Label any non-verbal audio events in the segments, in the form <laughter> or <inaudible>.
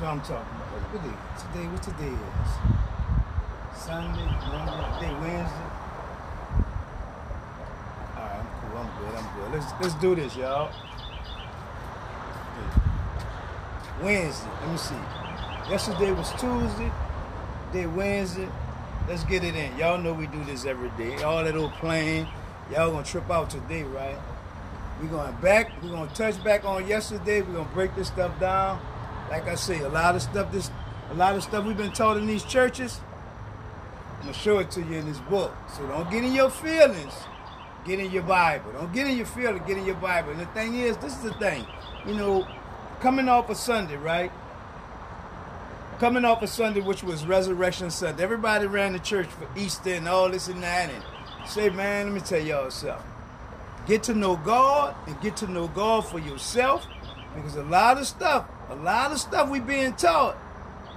what I'm talking about. What day? Today, what today is? Sunday, Monday, Wednesday. All right, I'm cool. I'm good. I'm good. Let's let's do this, y'all. Wednesday. Let me see. Yesterday was Tuesday. Today Wednesday. Let's get it in. Y'all know we do this every day. All that old playing. Y'all gonna trip out today, right? We're going back. We're gonna touch back on yesterday. We're gonna break this stuff down. Like I say, a lot of stuff. This, a lot of stuff we've been taught in these churches. I'm gonna show it to you in this book. So don't get in your feelings. Get in your Bible. Don't get in your feelings. Get in your Bible. And the thing is, this is the thing. You know, coming off a Sunday, right? Coming off a Sunday, which was Resurrection Sunday. Everybody ran to church for Easter and all this and that. And say, man, let me tell y'all something. Get to know God and get to know God for yourself. Because a lot of stuff, a lot of stuff we being taught,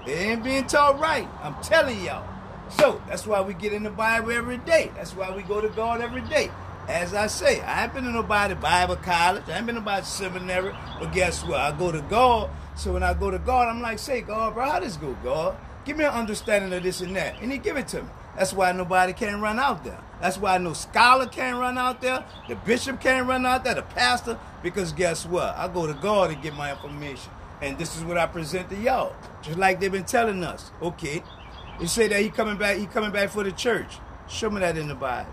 it ain't being taught right. I'm telling y'all. So that's why we get in the Bible every day. That's why we go to God every day. As I say, I ain't been to nobody Bible college. I ain't been to nobody seminary. But guess what? I go to God. So when I go to God, I'm like, say, God, bro, how this go, God? Give me an understanding of this and that. And he give it to me. That's why nobody can run out there. That's why no scholar can't run out there. The bishop can't run out there. The pastor. Because guess what? I go to God to get my information. And this is what I present to y'all. Just like they've been telling us. Okay. They say that he coming back, he coming back for the church. Show me that in the Bible.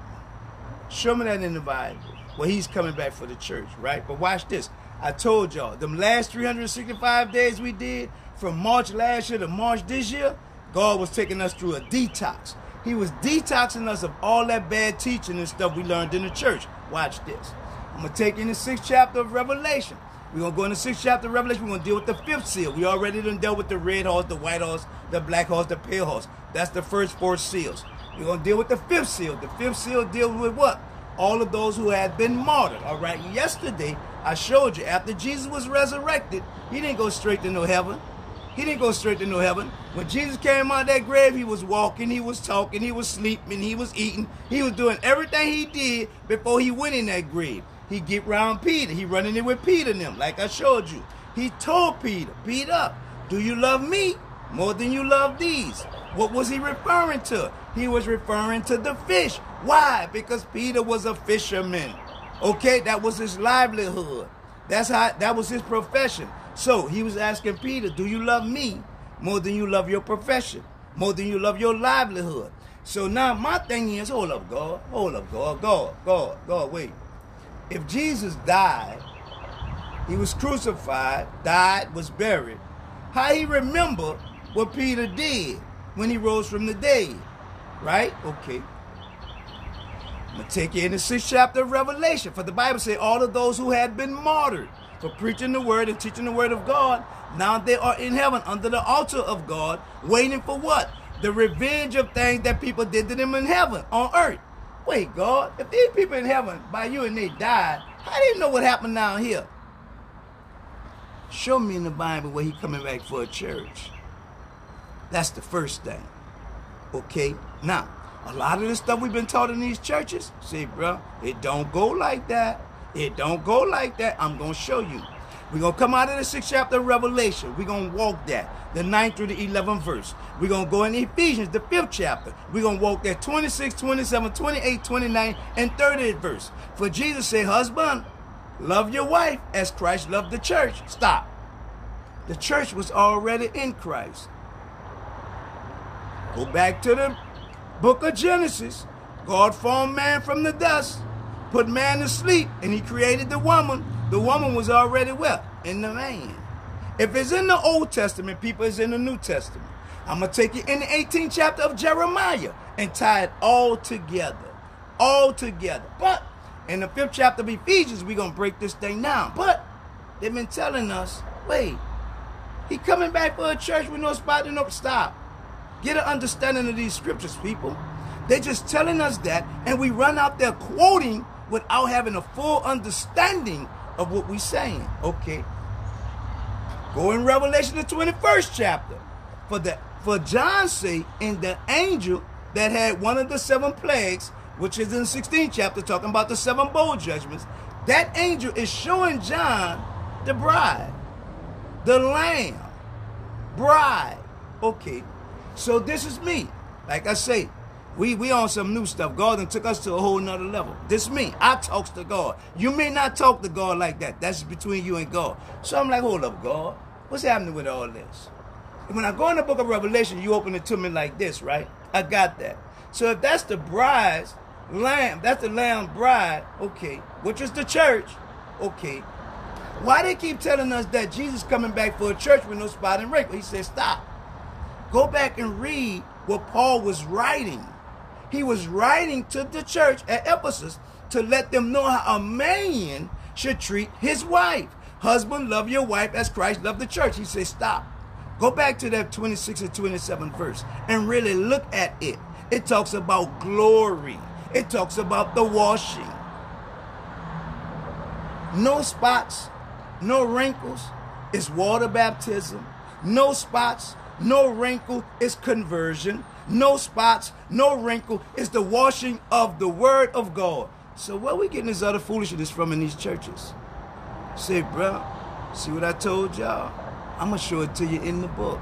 Show me that in the Bible. Well, he's coming back for the church, right? But watch this. I told y'all, them last 365 days we did, from March last year to March this year, God was taking us through a detox. He was detoxing us of all that bad teaching and stuff we learned in the church. Watch this. I'm going to take you in the sixth chapter of Revelation. We're going to go in the sixth chapter of Revelation. We're going to deal with the fifth seal. We already done dealt with the red horse, the white horse, the black horse, the pale horse. That's the first four seals. We're going to deal with the fifth seal. The fifth seal deals with what? All of those who had been martyred. All right. Yesterday, I showed you after Jesus was resurrected, he didn't go straight to no heaven. He didn't go straight to no heaven. When Jesus came out of that grave, he was walking, he was talking, he was sleeping, he was eating. He was doing everything he did before he went in that grave. He get round Peter. He running in with Peter and them, like I showed you. He told Peter, Peter, do you love me more than you love these? What was he referring to? He was referring to the fish. Why? Because Peter was a fisherman. Okay, that was his livelihood. That's how that was his profession. So he was asking Peter, Do you love me more than you love your profession? More than you love your livelihood? So now my thing is, hold up, God, hold up, God, God, God, God, wait. If Jesus died, he was crucified, died, was buried, how he remember what Peter did when he rose from the dead? Right? Okay. I'm gonna take you in the sixth chapter of Revelation. For the Bible says all of those who had been martyred for preaching the word and teaching the word of God, now they are in heaven under the altar of God, waiting for what? The revenge of things that people did to them in heaven, on earth. Wait, God, if these people in heaven by you and they died, how do you know what happened down here? Show me in the Bible where he coming back for a church. That's the first thing. Okay? Now, a lot of the stuff we've been taught in these churches, see, bro, it don't go like that. It don't go like that. I'm going to show you. We're going to come out of the sixth chapter of Revelation. We're going to walk that, the ninth through the 11th verse. We're going to go in Ephesians, the fifth chapter. We're going to walk that 26, 27, 28, 29, and 30th verse. For Jesus said, husband, love your wife as Christ loved the church. Stop. The church was already in Christ. Go back to the book of Genesis. God formed man from the dust, put man to sleep, and he created the woman. The woman was already well in the man. If it's in the Old Testament, people, it's in the New Testament. I'm going to take you in the 18th chapter of Jeremiah and tie it all together. All together. But in the fifth chapter of Ephesians, we're going to break this thing down. But they've been telling us, wait, he coming back for a church with no spot and no stop. Get an understanding of these scriptures, people. They're just telling us that, and we run out there quoting without having a full understanding of what we're saying. Okay. Go in Revelation the 21st chapter. For the for John's sake, and the angel that had one of the seven plagues, which is in the 16th chapter, talking about the seven bowl judgments, that angel is showing John the bride, the lamb, bride. Okay. So this is me. Like I say, we we on some new stuff. God then took us to a whole nother level. This me. I talks to God. You may not talk to God like that. That's between you and God. So I'm like, hold up, God. What's happening with all this? And when I go in the book of Revelation, you open it to me like this, right? I got that. So if that's the bride's lamb, that's the lamb bride, okay, which is the church, okay. Why they keep telling us that Jesus coming back for a church with no spot and wrinkle? He said, stop. Go back and read what Paul was writing. He was writing to the church at Ephesus to let them know how a man should treat his wife. Husband, love your wife as Christ loved the church. He said, stop. Go back to that 26 and 27 verse and really look at it. It talks about glory. It talks about the washing. No spots, no wrinkles. It's water baptism. No spots, no wrinkle is conversion. No spots, no wrinkle It's the washing of the word of God. So where we getting this other foolishness from in these churches? Say, bro, see what I told y'all? I'm going to show it to you in the book.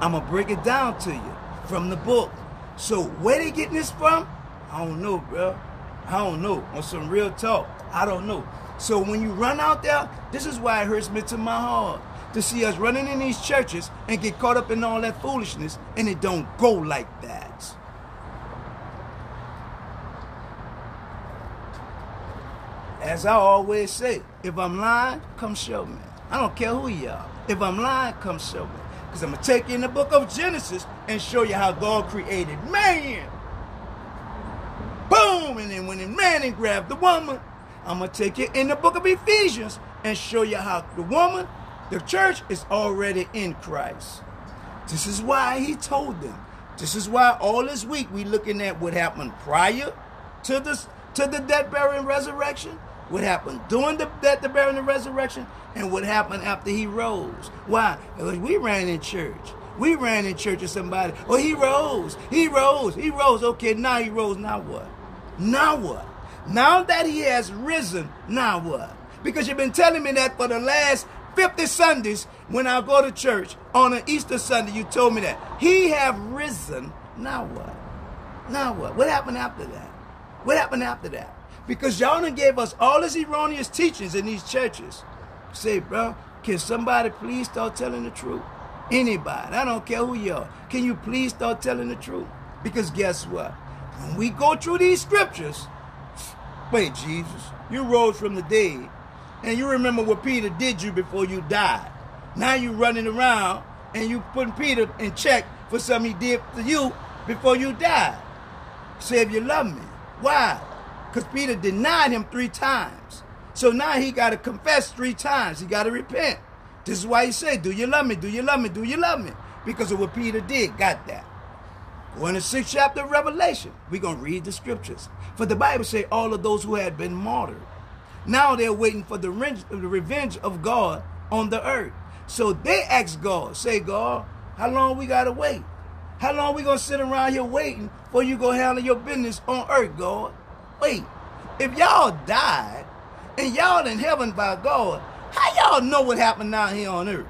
I'm going to break it down to you from the book. So where they getting this from? I don't know, bro. I don't know. On some real talk, I don't know. So when you run out there, this is why it hurts me to my heart to see us running in these churches and get caught up in all that foolishness, and it don't go like that. As I always say, if I'm lying, come show me. I don't care who you are. If I'm lying, come show me. Because I'm going to take you in the book of Genesis and show you how God created man. Boom! And then when the man and grabbed the woman, I'm going to take you in the book of Ephesians and show you how the woman, the church, is already in Christ. This is why he told them. This is why all this week we're looking at what happened prior to this to the death, burial, and resurrection what happened during the death, the burial, and the resurrection, and what happened after he rose. Why? Because we ran in church. We ran in church with somebody. Oh, he rose. He rose. He rose. Okay, now he rose. Now what? Now what? Now that he has risen, now what? Because you've been telling me that for the last 50 Sundays when I go to church on an Easter Sunday, you told me that. He have risen. Now what? Now what? What happened after that? What happened after that? Because y'all done gave us all these erroneous teachings in these churches. Say, bro, can somebody please start telling the truth? Anybody, I don't care who you are. Can you please start telling the truth? Because guess what? When we go through these scriptures, wait, Jesus, you rose from the dead, and you remember what Peter did you before you died. Now you running around and you putting Peter in check for something he did to you before you died. Say if you love me. Why? Because Peter denied him three times. So now he got to confess three times. He got to repent. This is why he said, Do you love me? Do you love me? Do you love me? Because of what Peter did. Got that. Go in the sixth chapter of Revelation. We're going to read the scriptures. For the Bible say all of those who had been martyred. Now they're waiting for the revenge of God on the earth. So they ask God, say, God, how long we got to wait? How long we going to sit around here waiting for you go handle your business on earth, God? Wait, if y'all died and y'all in heaven by God, how y'all know what happened down here on earth?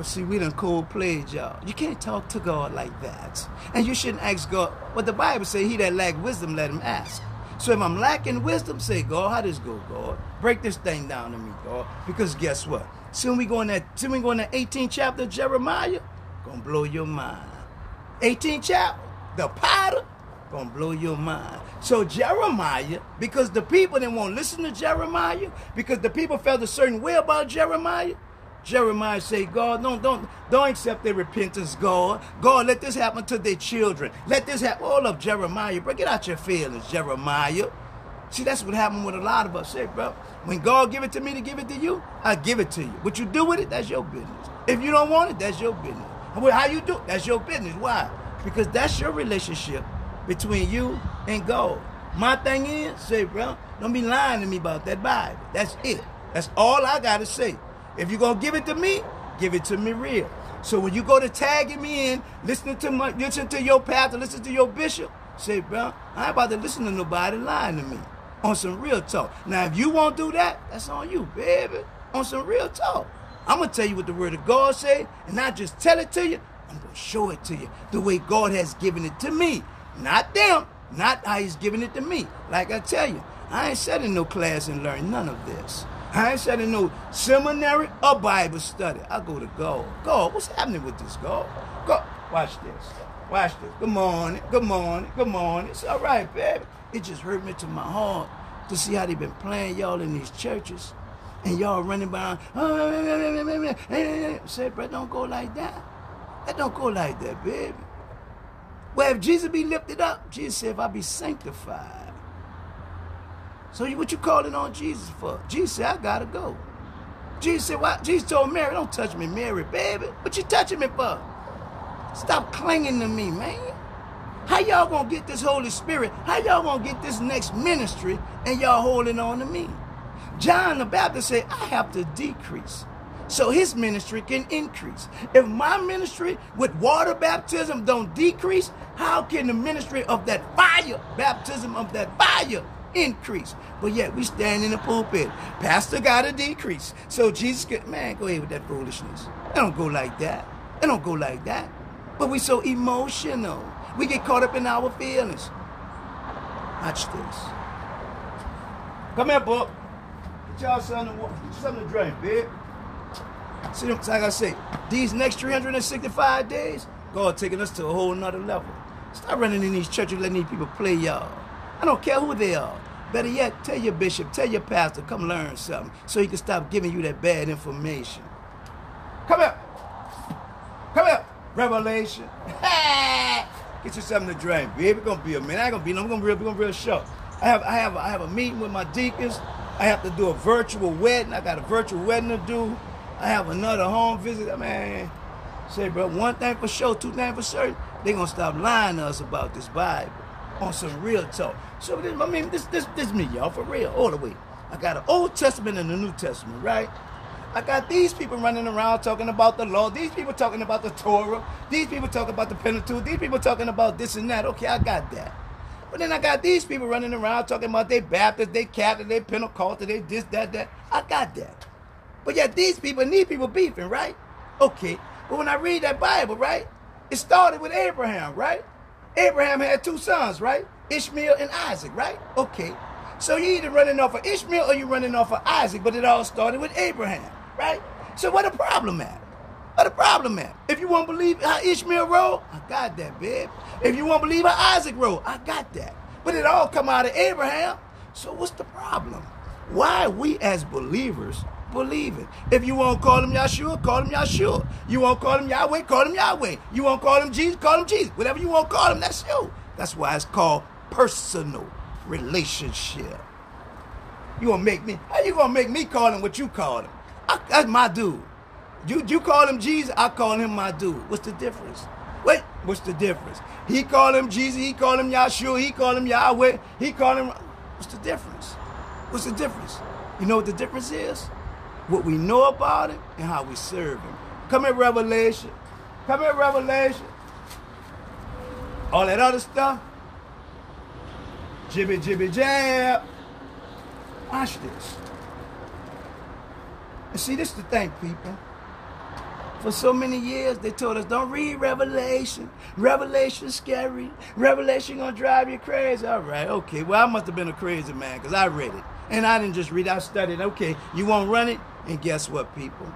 But see, we done cold played y'all. You can't talk to God like that. And you shouldn't ask God. But the Bible say he that lack wisdom, let him ask. So if I'm lacking wisdom, say, God, how does go, God? Break this thing down to me, God. Because guess what? Soon we go in that, soon we go in that 18th chapter of Jeremiah, gonna blow your mind. 18th chapter, the potter, gonna blow your mind. So Jeremiah, because the people didn't want to listen to Jeremiah, because the people felt a certain way about Jeremiah, Jeremiah say, God, don't, don't, don't accept their repentance, God. God, let this happen to their children. Let this happen. All of Jeremiah, bro, get out your feelings, Jeremiah. See, that's what happened with a lot of us. Say, bro, when God give it to me to give it to you, I give it to you. What you do with it, that's your business. If you don't want it, that's your business. How you do? it, That's your business. Why? Because that's your relationship between you and God. My thing is, say, bro, don't be lying to me about that Bible. That's it. That's all I got to say. If you're going to give it to me, give it to me real. So when you go to tagging me in, listening to my, listen to your pastor, listen to your bishop, say, bro, I ain't about to listen to nobody lying to me. On some real talk. Now, if you won't do that, that's on you, baby. On some real talk. I'm gonna tell you what the word of God say, and not just tell it to you. I'm gonna show it to you the way God has given it to me, not them, not how He's giving it to me. Like I tell you, I ain't sat in no class and learned none of this. I ain't sat in no seminary or Bible study. I go to God. God, what's happening with this, God? God, watch this. Watch this. Good morning. Good morning. Good morning. It's all right, baby. It just hurt me to my heart to see how they been playing y'all in these churches. And y'all running by. Say, bro, don't go like that. That don't go like that, baby. Well, if Jesus be lifted up, Jesus said, if I be sanctified. So you, what you calling on Jesus for? Jesus said, I gotta go. Jesus said, why? Jesus told Mary, don't touch me, Mary, baby. What you touching me for? Stop clinging to me, man. How y'all gonna get this Holy Spirit? How y'all gonna get this next ministry and y'all holding on to me? John the Baptist said, I have to decrease so his ministry can increase. If my ministry with water baptism don't decrease, how can the ministry of that fire, baptism of that fire, increase? But yet we stand in the pulpit. Pastor got to decrease. So Jesus could, man, go ahead with that foolishness. It don't go like that. It don't go like that. But we so emotional. We get caught up in our feelings. Watch this. Come here, book. Get y'all something to, something to drink, babe. See, like I say, these next 365 days, God taking us to a whole nother level. Stop running in these churches letting these people play y'all. I don't care who they are. Better yet, tell your bishop, tell your pastor, come learn something so he can stop giving you that bad information. Come here. Come here. Revelation. <laughs> Get you something to drink, baby. Gonna be a minute. I ain't gonna be no. I'm gonna be gonna be real short. I have, I have, I have a meeting with my deacons. I have to do a virtual wedding. I got a virtual wedding to do. I have another home visit. Man, say, bro, one thing for sure, two things for certain, they gonna stop lying to us about this Bible on some real talk. So I mean, this, this, this me, y'all, for real, all the way. I got an Old Testament and a New Testament, right? I got these people running around talking about the law. These people talking about the Torah. These people talking about the Pentateuch. These people talking about this and that. Okay, I got that. But then I got these people running around talking about they Baptist, they Catholic, they Pentecostal, they this, that, that. I got that. But yet these people these people beefing, right? Okay. But when I read that Bible, right, it started with Abraham, right? Abraham had two sons, right? Ishmael and Isaac, right? Okay. So you either running off of Ishmael or you running off of Isaac, but it all started with Abraham right? So what the problem at? What the problem at? If you won't believe how Ishmael rolled, I got that, babe. If you won't believe how Isaac rolled, I got that. But it all come out of Abraham. So what's the problem? Why we as believers believe it? If you won't call him Yeshua, call him Yeshua. You won't call him Yahweh, call him Yahweh. You won't call him Jesus, call him Jesus. Whatever you won't call him, that's you. That's why it's called personal relationship. You gonna make me? How you gonna make me call him what you call him? I, that's my dude. You you call him Jesus, I call him my dude. What's the difference? Wait, what's the difference? He call him Jesus, he call him Yahshua, he call him Yahweh, he call him. What's the difference? What's the difference? You know what the difference is? What we know about him and how we serve him. Come in Revelation. Come in Revelation. All that other stuff. Jibby jibby jab. Watch this. And see, this is the thing, people. For so many years, they told us, don't read Revelation. Revelation scary. Revelation gonna drive you crazy. All right, okay. Well, I must have been a crazy man because I read it. And I didn't just read I studied. Okay, you won't run it? And guess what, people?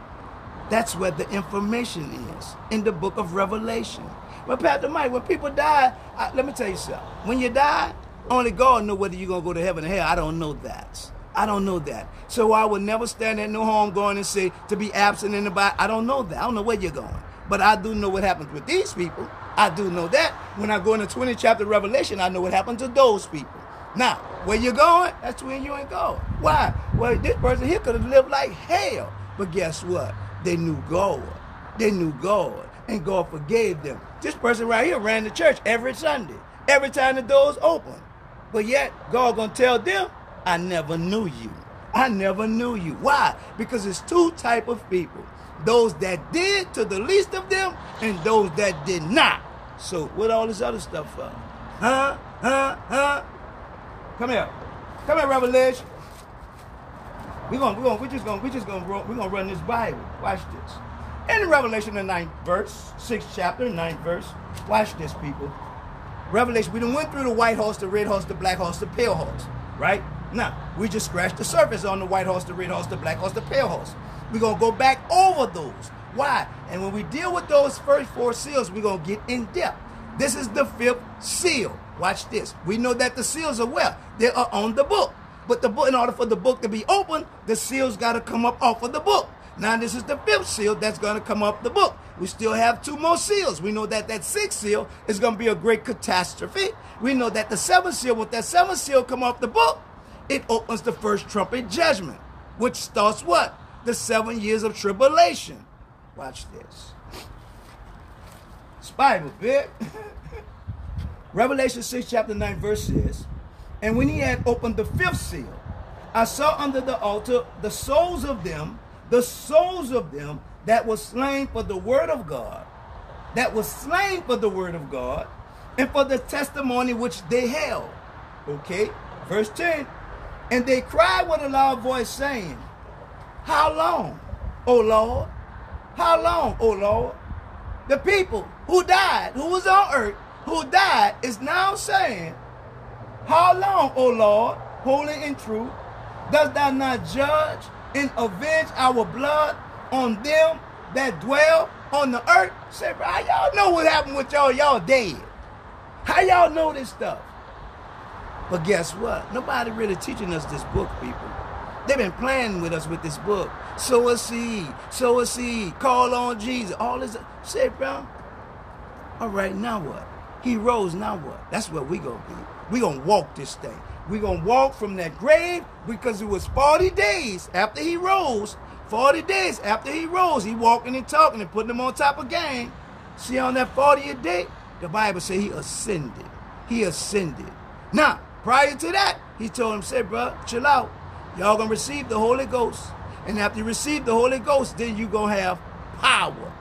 That's where the information is in the book of Revelation. But Pastor Mike, when people die, I, let me tell you something. When you die, only God know whether you're going to go to heaven or hell. I don't know that. I don't know that. So I would never stand at no home going and say to be absent in the body. I don't know that. I don't know where you're going. But I do know what happens with these people. I do know that. When I go into the 20th chapter Revelation, I know what happened to those people. Now, where you going? That's where you ain't going. Why? Well, this person here could have lived like hell. But guess what? They knew God. They knew God. And God forgave them. This person right here ran the church every Sunday. Every time the doors open. But yet, God gonna tell them I never knew you. I never knew you. Why? Because it's two type of people. Those that did to the least of them and those that did not. So what all this other stuff for? Huh? Huh? Huh? Come here. Come here, Revelation. We're gonna, we're gonna, we're just gonna, we're just gonna, we're gonna run this Bible. Watch this. In Revelation, the ninth verse, sixth chapter, ninth verse. Watch this, people. Revelation, we done went through the white horse, the red horse, the black horse, the pale horse, right? Now, we just scratched the surface on the white horse, the red horse, the black horse, the pale horse. We're going to go back over those. Why? And when we deal with those first four seals, we're going to get in depth. This is the fifth seal. Watch this. We know that the seals are well. They are on the book. But the book, in order for the book to be open, the seals got to come up off of the book. Now this is the fifth seal that's going to come up the book. We still have two more seals. We know that that sixth seal is going to be a great catastrophe. We know that the seventh seal, with that seventh seal come off the book, it opens the first trumpet judgment, which starts what? The seven years of tribulation. Watch this. Bible, <laughs> bit. Revelation 6, chapter 9, verse says, And when he had opened the fifth seal, I saw under the altar the souls of them the souls of them that was slain for the word of God, that was slain for the word of God, and for the testimony which they held. Okay, verse 10. And they cried with a loud voice, saying, How long, O Lord? How long, O Lord? The people who died, who was on earth, who died, is now saying, How long, O Lord, holy and true, dost thou not judge and avenge our blood on them that dwell on the earth. Say, bro, y'all know what happened with y'all? Y'all dead. How y'all know this stuff? But guess what? Nobody really teaching us this book, people. They've been playing with us with this book. Sow a seed, sow a seed, call on Jesus. All this. Say, bro. All right, now what? He rose, now what? That's what we gonna be. We gonna walk this thing. Going to walk from that grave because it was 40 days after he rose. 40 days after he rose, he walking and talking and putting them on top of gang. See, on that 40th day, the Bible say he ascended. He ascended. Now, prior to that, he told him, say, bro, chill out. Y'all to receive the Holy Ghost. And after you receive the Holy Ghost, then you to have power.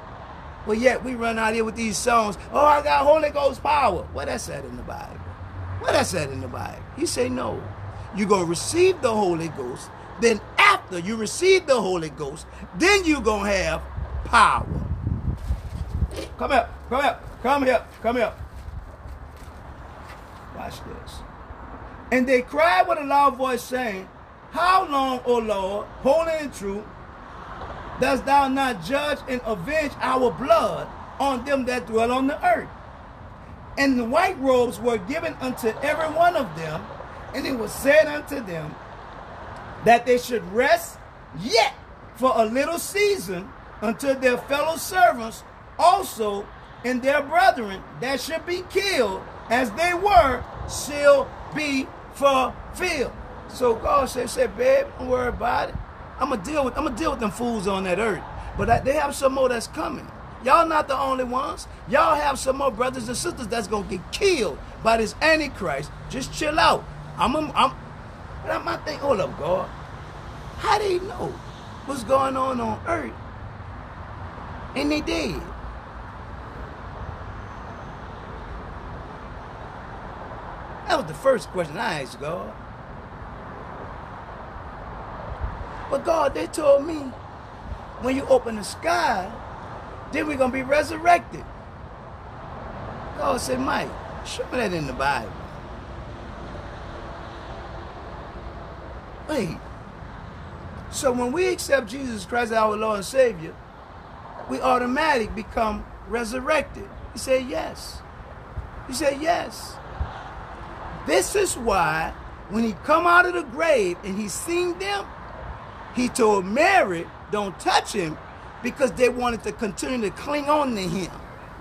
But yet, we run out here with these songs. Oh, I got Holy Ghost power. What that's at in the Bible? What that said in the Bible? He say no. You're going to receive the Holy Ghost. Then after you receive the Holy Ghost, then you're going to have power. Come here. Come here. Come here. Come here. Watch this. And they cried with a loud voice, saying, How long, O Lord, holy and true, dost thou not judge and avenge our blood on them that dwell on the earth? And the white robes were given unto every one of them, and it was said unto them that they should rest yet for a little season until their fellow servants also and their brethren that should be killed as they were shall be fulfilled. So God said, said, babe, don't worry about it. I'm gonna deal with I'm gonna deal with them fools on that earth. But they have some more that's coming. Y'all not the only ones. Y'all have some more brothers and sisters that's gonna get killed by this Antichrist. Just chill out. I'm, a, I'm, But I'm my thing. Hold up, God. How do you know what's going on on earth? And they dead. That was the first question I asked God. But God, they told me when you open the sky, then we're going to be resurrected. God said, Mike, show me that in the Bible. Wait. So when we accept Jesus Christ as our Lord and Savior, we automatically become resurrected. He said, yes. He said, yes. This is why when he come out of the grave and he seen them, he told Mary, don't touch him because they wanted to continue to cling on to him.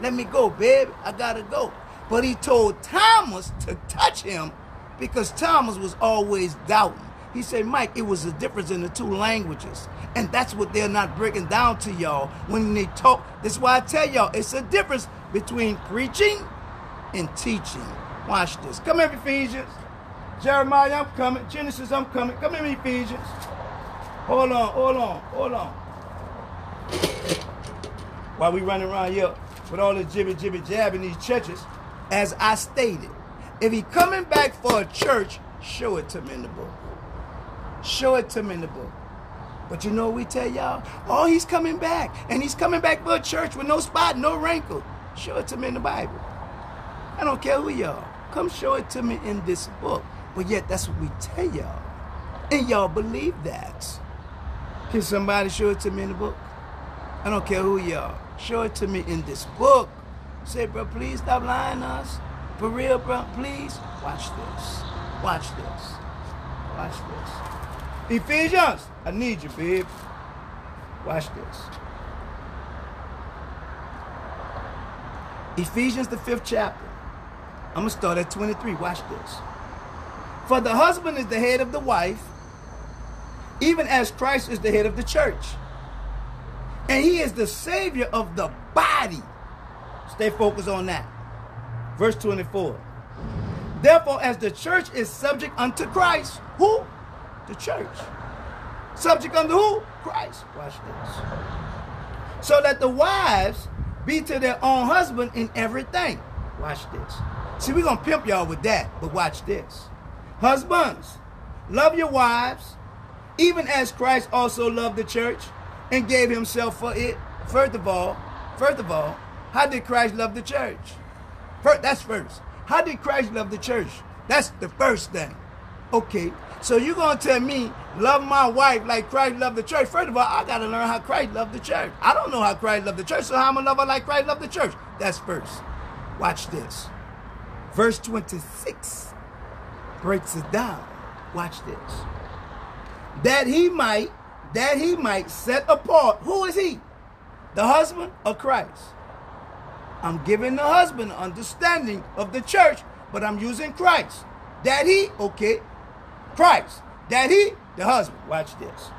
Let me go, babe. I gotta go. But he told Thomas to touch him because Thomas was always doubting. He said, Mike, it was a difference in the two languages. And that's what they're not breaking down to y'all when they talk. That's why I tell y'all it's a difference between preaching and teaching. Watch this. Come here, Ephesians. Jeremiah, I'm coming. Genesis, I'm coming. Come here, Ephesians. Hold on, hold on, hold on. While we running around here with all this jibby jibby jab in these churches, as I stated, if he coming back for a church Show it to me in the book. Show it to me in the book. But you know we tell y'all? Oh, he's coming back. And he's coming back for a church with no spot, no wrinkle. Show it to me in the Bible. I don't care who y'all. Come show it to me in this book. But yet, that's what we tell y'all. And y'all believe that. Can somebody show it to me in the book? I don't care who y'all. Show it to me in this book. Say, bro, please stop lying to us. For real, bro, please. Watch this. Watch this. Watch this. Ephesians, I need you, babe. Watch this. Ephesians, the fifth chapter. I'm going to start at 23. Watch this. For the husband is the head of the wife, even as Christ is the head of the church. And he is the savior of the body. Stay focused on that. Verse 24. Therefore, as the church is subject unto Christ, who? The church. Subject unto who? Christ. Watch this. So that the wives be to their own husband in everything. Watch this. See, we're going to pimp y'all with that, but watch this. Husbands, love your wives, even as Christ also loved the church and gave himself for it. First of all, first of all, how did Christ love the church? First, that's first. How did Christ love the church? That's the first thing. Okay, so you're going to tell me, love my wife like Christ loved the church. First of all, I got to learn how Christ loved the church. I don't know how Christ loved the church, so how am I love her like Christ loved the church? That's first. Watch this. Verse 26 breaks it down. Watch this. That he might, that he might set apart. Who is he? The husband of Christ. I'm giving the husband understanding of the church, but I'm using Christ. That he, okay, Christ. That he, the husband, watch this.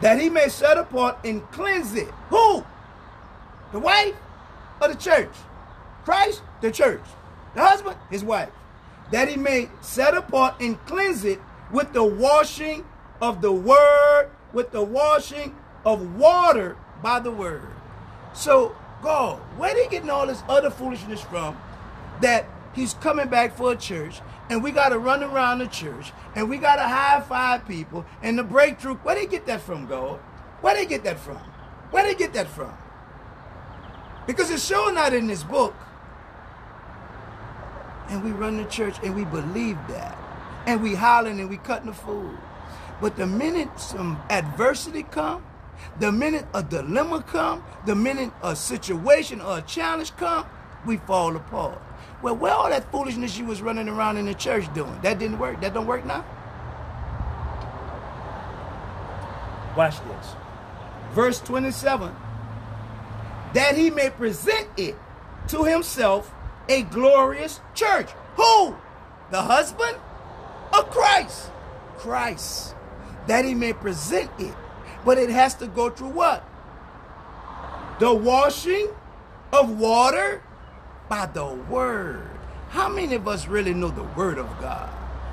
That he may set apart and cleanse it. Who? The wife or the church? Christ, the church. The husband, his wife. That he may set apart and cleanse it with the washing of the word, with the washing of water by the word. So, God, where they getting all this other foolishness from that he's coming back for a church and we got to run around the church and we got to high five people and the breakthrough. Where they get that from, God? Where they get that from? Where they get that from? Because it's sure not in this book. And we run the church and we believe that. And we hollering and we cutting the food. But the minute some adversity come, the minute a dilemma come, the minute a situation or a challenge come, we fall apart. Well, where all that foolishness you was running around in the church doing? That didn't work. That don't work now. Watch this. Verse 27. That he may present it to himself a glorious church. Who? The husband of Christ. Christ. That he may present it. But it has to go through what? The washing of water by the word. How many of us really know the word of God?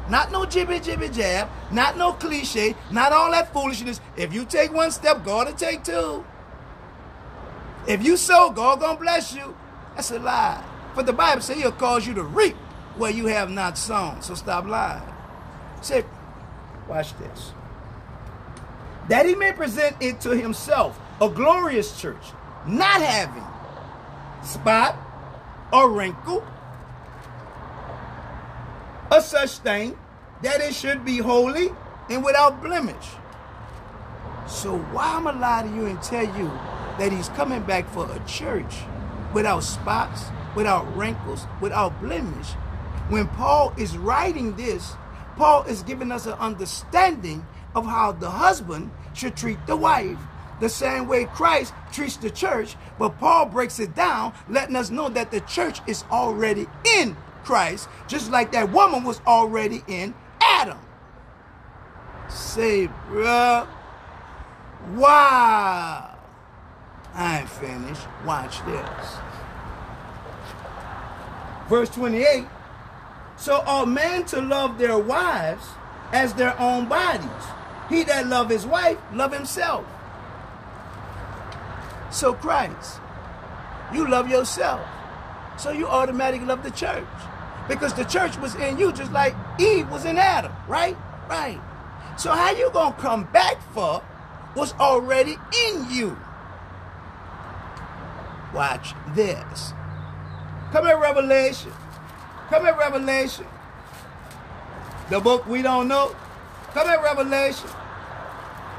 Not no jibby jibby jab, not no cliche, not all that foolishness. If you take one step, God will take two. If you sow, God gonna bless you. That's a lie. For the Bible says he'll cause you to reap where you have not sown. So stop lying. Say, watch this. That he may present it to himself, a glorious church, not having spot or wrinkle or such thing, that it should be holy and without blemish. So why am I lie to you and tell you that he's coming back for a church without spots, without wrinkles, without blemish? When Paul is writing this, Paul is giving us an understanding of how the husband should treat the wife the same way Christ treats the church, but Paul breaks it down, letting us know that the church is already in Christ, just like that woman was already in Adam. Say, bruh, wow. I ain't finished. Watch this. Verse 28. So are men to love their wives as their own bodies. He that love his wife, love himself. So Christ, you love yourself. So you automatically love the church. Because the church was in you just like Eve was in Adam, right? Right. So how you gonna come back for what's already in you? Watch this. Come here, Revelation. Come here, Revelation. The book we don't know. Come here, Revelation.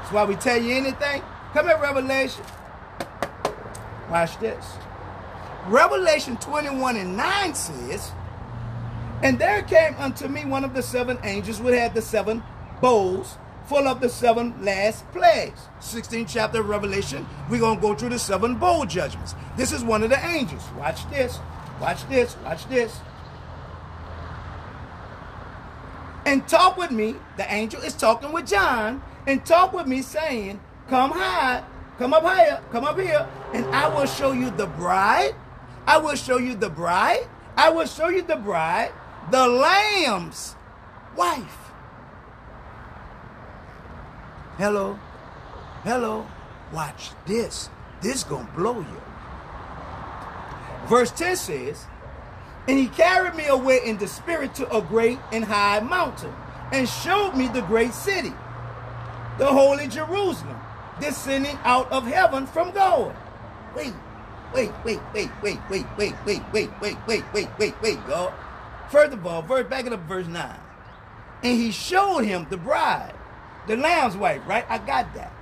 That's why we tell you anything. Come here, Revelation. Watch this. Revelation 21 and 9 says, And there came unto me one of the seven angels which had the seven bowls full of the seven last plagues. 16th chapter of Revelation, we're going to go through the seven bowl judgments. This is one of the angels. Watch this. Watch this. Watch this. And talk with me. The angel is talking with John. And talk with me saying, Come high. Come up higher. Come up here. And I will show you the bride. I will show you the bride. I will show you the bride, the lamb's wife. Hello. Hello. Watch this. This gonna blow you. Verse 10 says, And he carried me away in the spirit to a great and high mountain, and showed me the great city, the holy Jerusalem, descending out of heaven from God. Wait, wait, wait, wait, wait, wait, wait, wait, wait, wait, wait, wait, wait, wait, God. First of all, verse back it up verse 9. And he showed him the bride, the lamb's wife, right? I got that.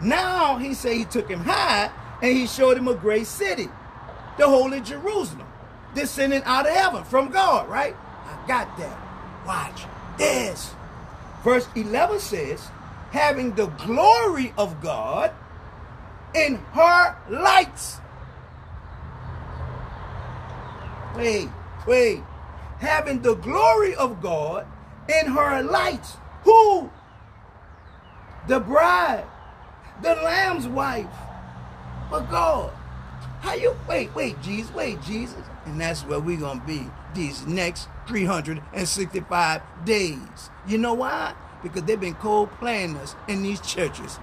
Now he said he took him high and he showed him a great city, the holy Jerusalem, descending out of heaven from God, right? I got that. Watch this. Verse 11 says, having the glory of God in her lights. Wait, wait. Having the glory of God in her lights. Who? The bride, the lamb's wife. But God, how you wait, wait, Jesus, wait, Jesus. And that's where we're gonna be these next 365 days. You know why? Because they've been cold playing us in these churches.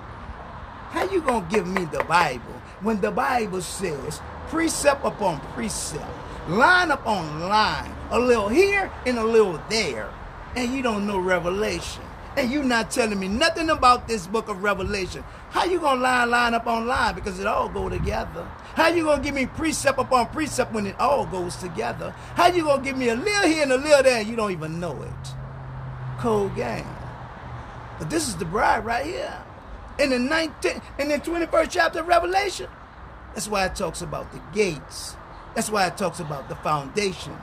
How you gonna give me the Bible when the Bible says precept upon precept, line upon line, a little here and a little there, and you don't know Revelation, and you not telling me nothing about this book of Revelation? How you gonna line line up on line because it all go together? How you gonna give me precept upon precept when it all goes together? How you gonna give me a little here and a little there and you don't even know it? Cold game. But this is the bride right here. In the 19th, in the 21st chapter of Revelation. That's why it talks about the gates. That's why it talks about the foundation.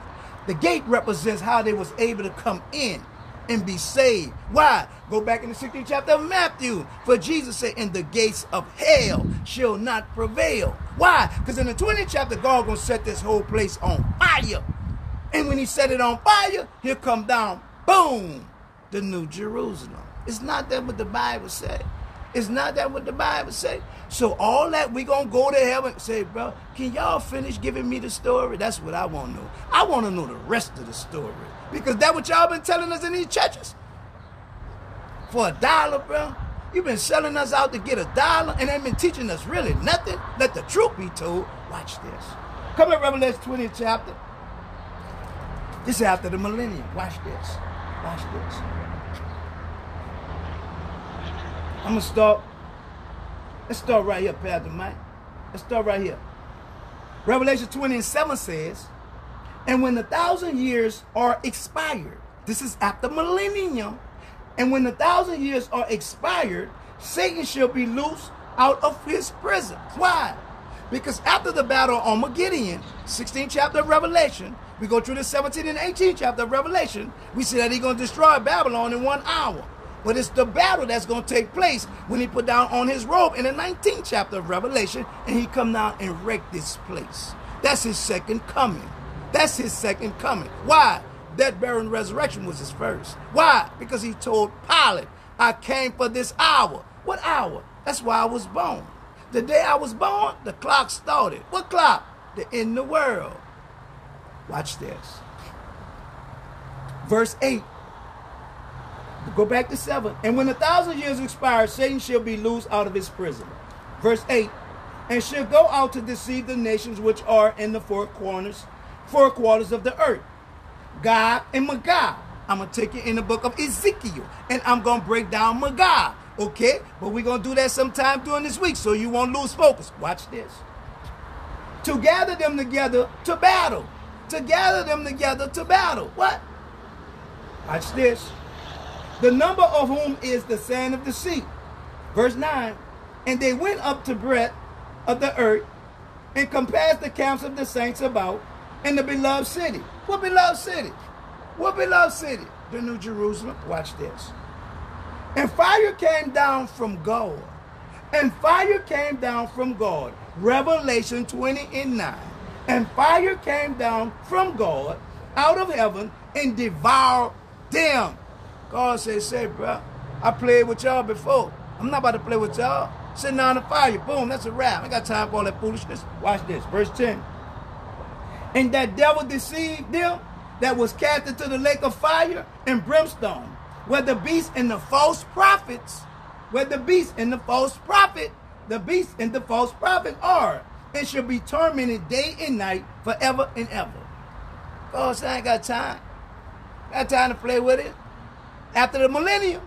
The gate represents how they was able to come in and be saved. Why? Go back in the 16th chapter of Matthew. For Jesus said, "In the gates of hell shall not prevail." Why? Because in the 20th chapter, God gonna set this whole place on fire. And when he set it on fire, he'll come down, boom, the new Jerusalem. It's not that what the Bible said. It's not that what the Bible said. So all that we gonna go to heaven. Say, bro, can y'all finish giving me the story? That's what I want to know. I want to know the rest of the story because that what y'all been telling us in these churches for a dollar, bro. You've been selling us out to get a dollar and ain't been teaching us really nothing. Let the truth be told. Watch this. Come in Revelation 20th chapter. This is after the millennium. Watch this. Watch this. I'm gonna start. Let's start right here, Pastor Mike. Let's start right here. Revelation 20 and 7 says, And when the thousand years are expired, this is after millennium, and when the thousand years are expired, Satan shall be loosed out of his prison. Why? Because after the battle on Armageddon, 16th chapter of Revelation, we go through the 17th and 18th chapter of Revelation, we see that he's going to destroy Babylon in one hour. But it's the battle that's going to take place when he put down on his robe in the 19th chapter of Revelation and he come down and wreck this place. That's his second coming. That's his second coming. Why? Death, burial, and resurrection was his first. Why? Because he told Pilate, I came for this hour. What hour? That's why I was born. The day I was born, the clock started. What clock? The end of the world. Watch this. Verse 8 Go back to 7. And when a thousand years expire, Satan shall be loosed out of his prison. Verse 8. And shall go out to deceive the nations which are in the four corners, four quarters of the earth, Gog and Magog. I'm going to take you in the book of Ezekiel and I'm going to break down Magog. Okay? But we're going to do that sometime during this week so you won't lose focus. Watch this. To gather them together to battle. To gather them together to battle. What? Watch this. The number of whom is the sand of the sea. Verse 9. And they went up to breadth of the earth and compassed the camps of the saints about in the beloved city. What beloved city? What beloved city? The New Jerusalem. Watch this. And fire came down from God. And fire came down from God. Revelation 20 and 9. And fire came down from God out of heaven and devoured them. God said, say, bro, I played with y'all before. I'm not about to play with y'all. Sitting down the fire, boom, that's a wrap. I got time for all that foolishness. Watch this, verse 10. And that devil deceived them that was cast into the lake of fire and brimstone, where the beast and the false prophets, where the beast and the false prophet, the beast and the false prophet are, and shall be tormented day and night forever and ever. God said, I ain't got time. Got time to play with it. After the millennium,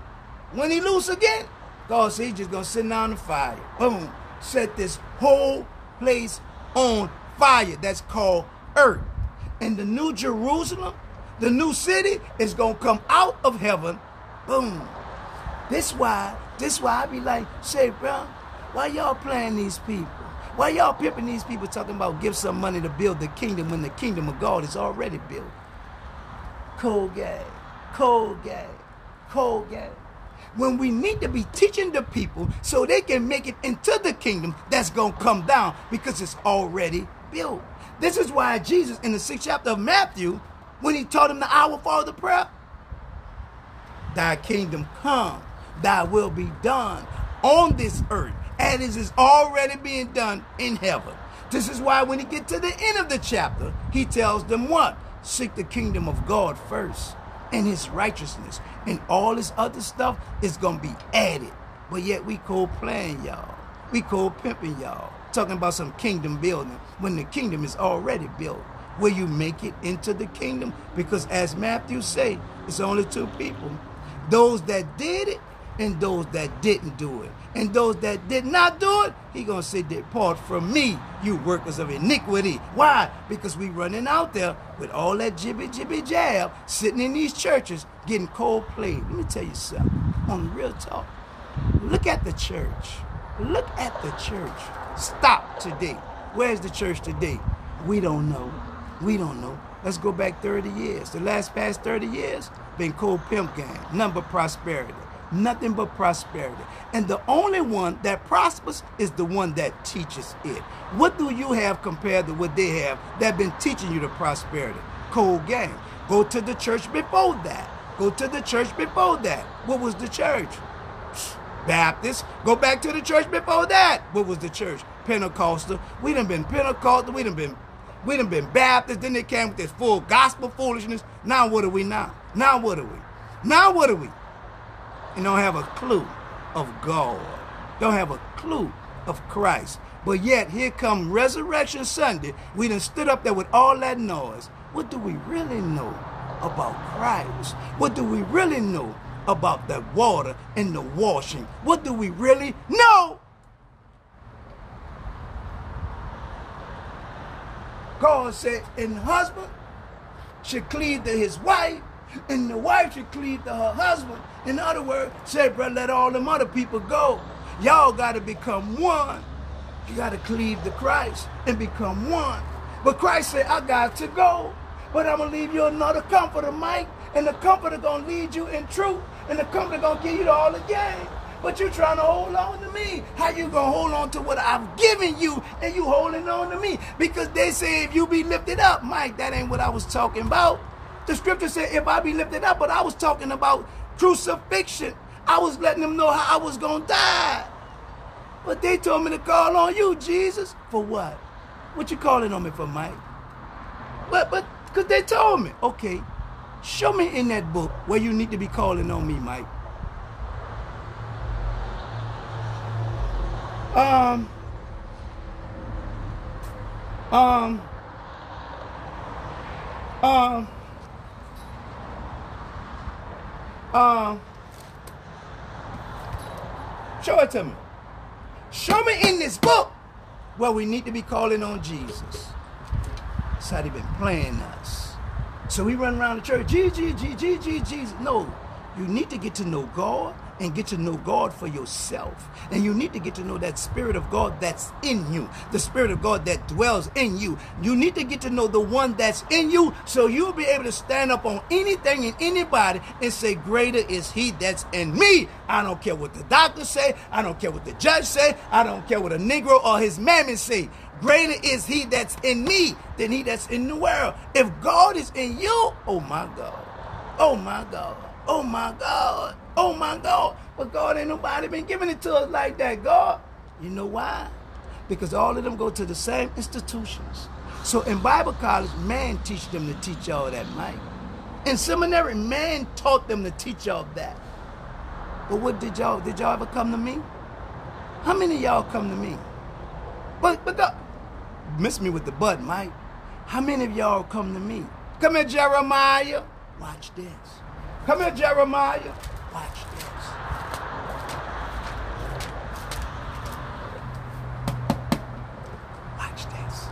when he loose again, God said he's just gonna sit down the fire. Boom. Set this whole place on fire. That's called earth. And the new Jerusalem, the new city, is gonna come out of heaven. Boom. This why, this why I be like, say, bro, why y'all playing these people? Why y'all pimping these people talking about give some money to build the kingdom when the kingdom of God is already built? Cold gag, cold gag, cold gag. When we need to be teaching the people so they can make it into the kingdom that's going to come down because it's already built. This is why Jesus in the sixth chapter of Matthew, when he taught him the hour for the prayer, thy kingdom come, thy will be done on this earth as it is already being done in heaven. This is why when he get to the end of the chapter, he tells them what? Seek the kingdom of God first and his righteousness. And all this other stuff is to be added. But yet we cold playing y'all. We cold pimping y'all. Talking about some kingdom building when the kingdom is already built. Will you make it into the kingdom? Because as Matthew say, it's only two people. Those that did it and those that didn't do it. And those that did not do it, he gonna say, depart from me, you workers of iniquity. Why? Because we running out there with all that jibby jibby jab, sitting in these churches, getting cold played. Let me tell you something, on real talk. Look at the church. Look at the church. Stop today. Where's the church today? We don't know. We don't know. Let's go back 30 years. The last past 30 years, been cold pimp gang, number prosperity nothing but prosperity. And the only one that prospers is the one that teaches it. What do you have compared to what they have that been teaching you the prosperity? Cold game. Go to the church before that. Go to the church before that. What was the church? Baptist. Go back to the church before that. What was the church? Pentecostal. We done been Pentecostal. We done been we done been Baptist. Then they came with this full gospel foolishness. Now what are we now? Now what are we? Now what are we? And don't have a clue of God. Don't have a clue of Christ. But yet, here come Resurrection Sunday. We done stood up there with all that noise. What do we really know about Christ? What do we really know about the water and the washing? What do we really know? God said, and husband should cleave to his wife, and the wife should cleave to her husband. In other words, say, bro, let all them other people go. Y'all got to become one. You got to cleave to Christ and become one. But Christ said, I got to go. But I'm going to leave you another comforter, Mike. And the comforter going to lead you in truth. And the comforter going to give you all the game. But you trying to hold on to me. How you going to hold on to what I've given you and you holding on to me? Because they say if you be lifted up, Mike, that ain't what I was talking about. The scripture said, if I be lifted up, but I was talking about crucifixion. I was letting them know how I was going to die. But they told me to call on you, Jesus. For what? What you calling on me for, Mike? But, but, because they told me. Okay, show me in that book where you need to be calling on me, Mike. Um, um, um, Um, show it to me. Show me in this book where we need to be calling on Jesus. That's how they been playing us. So we run around the church, G, G, G, G, G, Jesus. No, you need to get to know God and get to know God for yourself. And you need to get to know that Spirit of God that's in you, the Spirit of God that dwells in you. You need to get to know the one that's in you so you'll be able to stand up on anything and anybody and say, Greater is He that's in me. I don't care what the doctor say. I don't care what the judge say. I don't care what a Negro or his mammy say. Greater is he that's in me than he that's in the world. If God is in you, oh my God. Oh my God. Oh my God. Oh my God. But God ain't nobody been giving it to us like that, God. You know why? Because all of them go to the same institutions. So in Bible college, man teach them to teach y'all that, Mike. In seminary, man taught them to teach y'all that. But what did y'all, did y'all ever come to me? How many y'all come to me? But, but the, miss me with the butt, Mike. How many of y'all come to me? Come here, Jeremiah. Watch this. Come here, Jeremiah. Watch this. Watch this.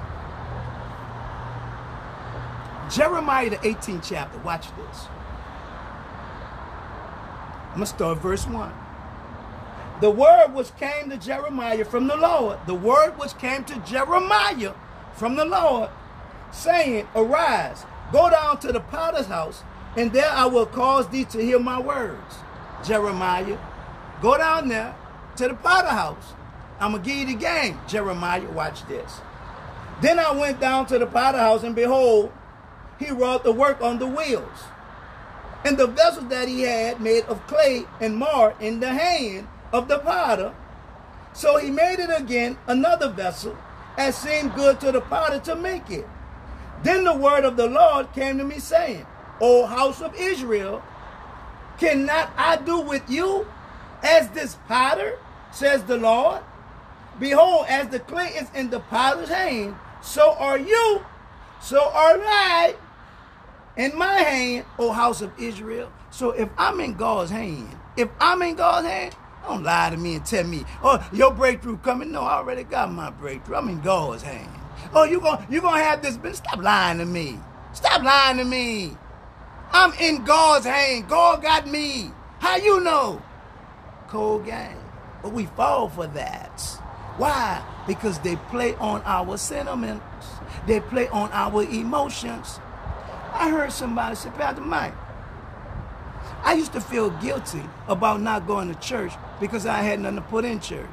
Jeremiah, the 18th chapter. Watch this. I'm going to start verse 1. The word which came to Jeremiah from the Lord, the word which came to Jeremiah from the Lord, saying, Arise, go down to the potter's house, and there I will cause thee to hear my words. Jeremiah, go down there to the potter house. I'm going to give you the game. Jeremiah, watch this. Then I went down to the potter house, and behold, he wrought the work on the wheels. And the vessels that he had made of clay and marred in the hand of the potter. So he made it again another vessel, as seemed good to the potter to make it. Then the word of the Lord came to me, saying, O house of Israel, cannot I do with you as this potter, says the Lord? Behold, as the clay is in the potter's hand, so are you, so are I in my hand, O house of Israel. So if I'm in God's hand, if I'm in God's hand, don't lie to me and tell me, oh, your breakthrough coming. No, I already got my breakthrough. I'm in God's hand. Oh, you going you gonna have this. Stop lying to me. Stop lying to me. I'm in God's hand. God got me. How you know? Cold game. But we fall for that. Why? Because they play on our sentiments. They play on our emotions. I heard somebody say, Pastor Mike, I used to feel guilty about not going to church because I had nothing to put in church.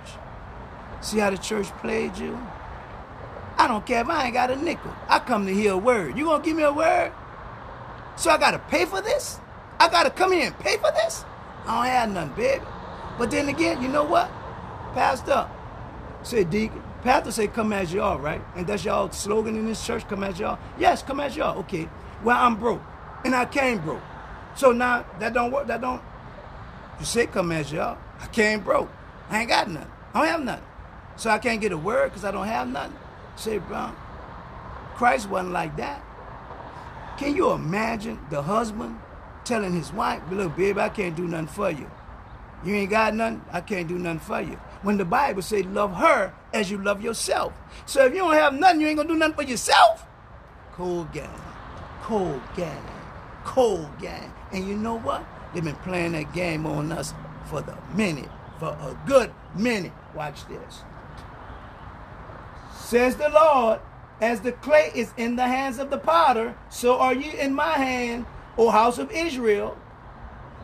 See how the church played you? I don't care if I ain't got a nickel. I come to hear a word. You gonna give me a word? So I gotta pay for this? I gotta come here and pay for this? I don't have nothing, baby. But then again, you know what? Pastor, say deacon. Pastor say come as you are, right? And that's y'all slogan in this church, come as y'all? Yes, come as y'all. Okay. Well, I'm broke. And I came broke. So now that don't work, that don't you say come as y'all. I came broke. I ain't got nothing. I don't have nothing. So I can't get a word because I don't have nothing. Say, bro, Christ wasn't like that. Can you imagine the husband telling his wife, look, baby, I can't do nothing for you. You ain't got nothing, I can't do nothing for you. When the Bible say love her as you love yourself. So if you don't have nothing, you ain't gonna do nothing for yourself. Cold game. Cold game. Cold game. And you know what? They've been playing that game on us for the minute, for a good minute. Watch this. Says the Lord, as the clay is in the hands of the potter, so are you in my hand, O house of Israel.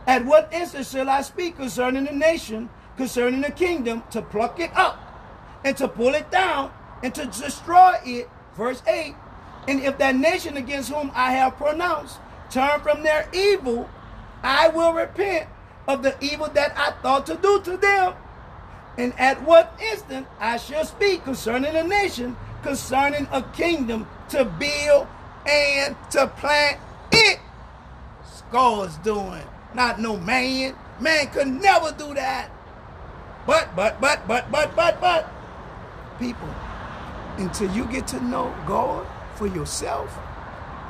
At what instant shall I speak concerning the nation, concerning the kingdom, to pluck it up and to pull it down and to destroy it? Verse 8. And if that nation against whom I have pronounced turn from their evil, I will repent of the evil that I thought to do to them. And at what instant I shall speak concerning a nation, concerning a kingdom to build and to plant it. God's doing, not no man. Man could never do that. But, but, but, but, but, but, but, people, until you get to know God for yourself,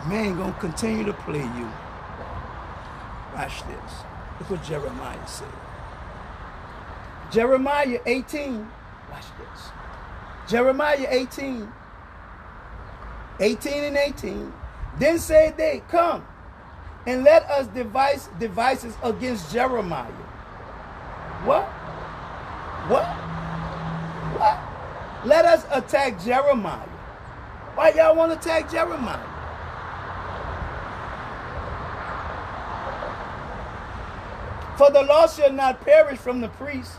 man gonna continue to play you. Watch this. Look what Jeremiah said. Jeremiah 18. Watch this. Jeremiah 18. 18 and 18. Then said they, Come and let us devise devices against Jeremiah. What? What? What? Let us attack Jeremiah. Why y'all want to attack Jeremiah? For the law shall not perish from the priests,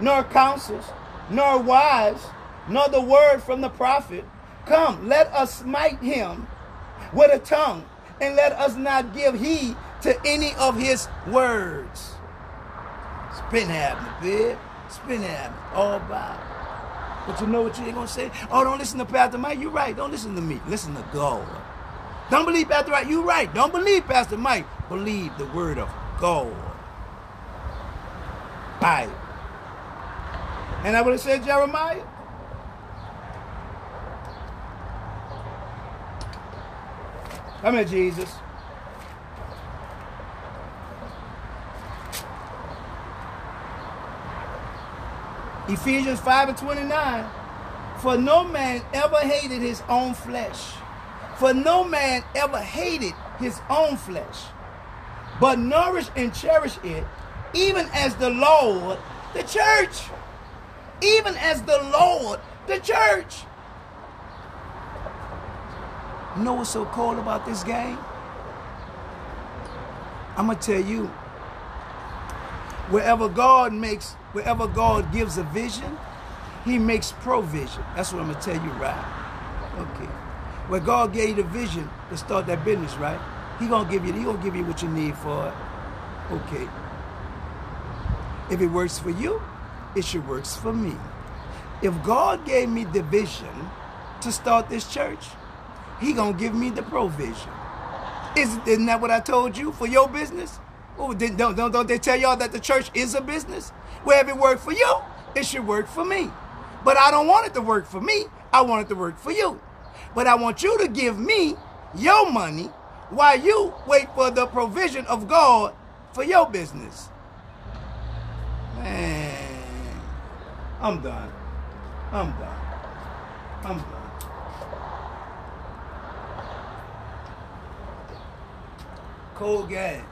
nor councils, nor wise, nor the word from the prophet. Come, let us smite him with a tongue, and let us not give heed to any of his words. Spin happening, bib. Spin happening. All about. But you know what you ain't gonna say? Oh, don't listen to Pastor Mike. You're right. Don't listen to me. Listen to God. Don't believe Pastor Mike. You right. Don't believe Pastor Mike. Believe the word of God. Bible. And I would have said Jeremiah. Come here, Jesus. Ephesians 5 and 29. For no man ever hated his own flesh. For no man ever hated his own flesh, but nourished and cherished it, even as the Lord, the church. Even as the Lord, the church. You know what's so cool about this game? I'm to tell you. Wherever God makes, wherever God gives a vision, he makes provision. That's what I'm to tell you right. Okay. Where God gave you the vision to start that business, right? He to give you, he to give you what you need for it. Okay. If it works for you, it should works for me. If God gave me the vision to start this church, he gonna give me the provision. Isn't, isn't that what I told you for your business? Oh, don't, don't, don't they tell y'all that the church is a business? Well, if it worked for you, it should work for me. But I don't want it to work for me. I want it to work for you. But I want you to give me your money while you wait for the provision of God for your business. Man, I'm done. I'm done. I'm done. Cold game.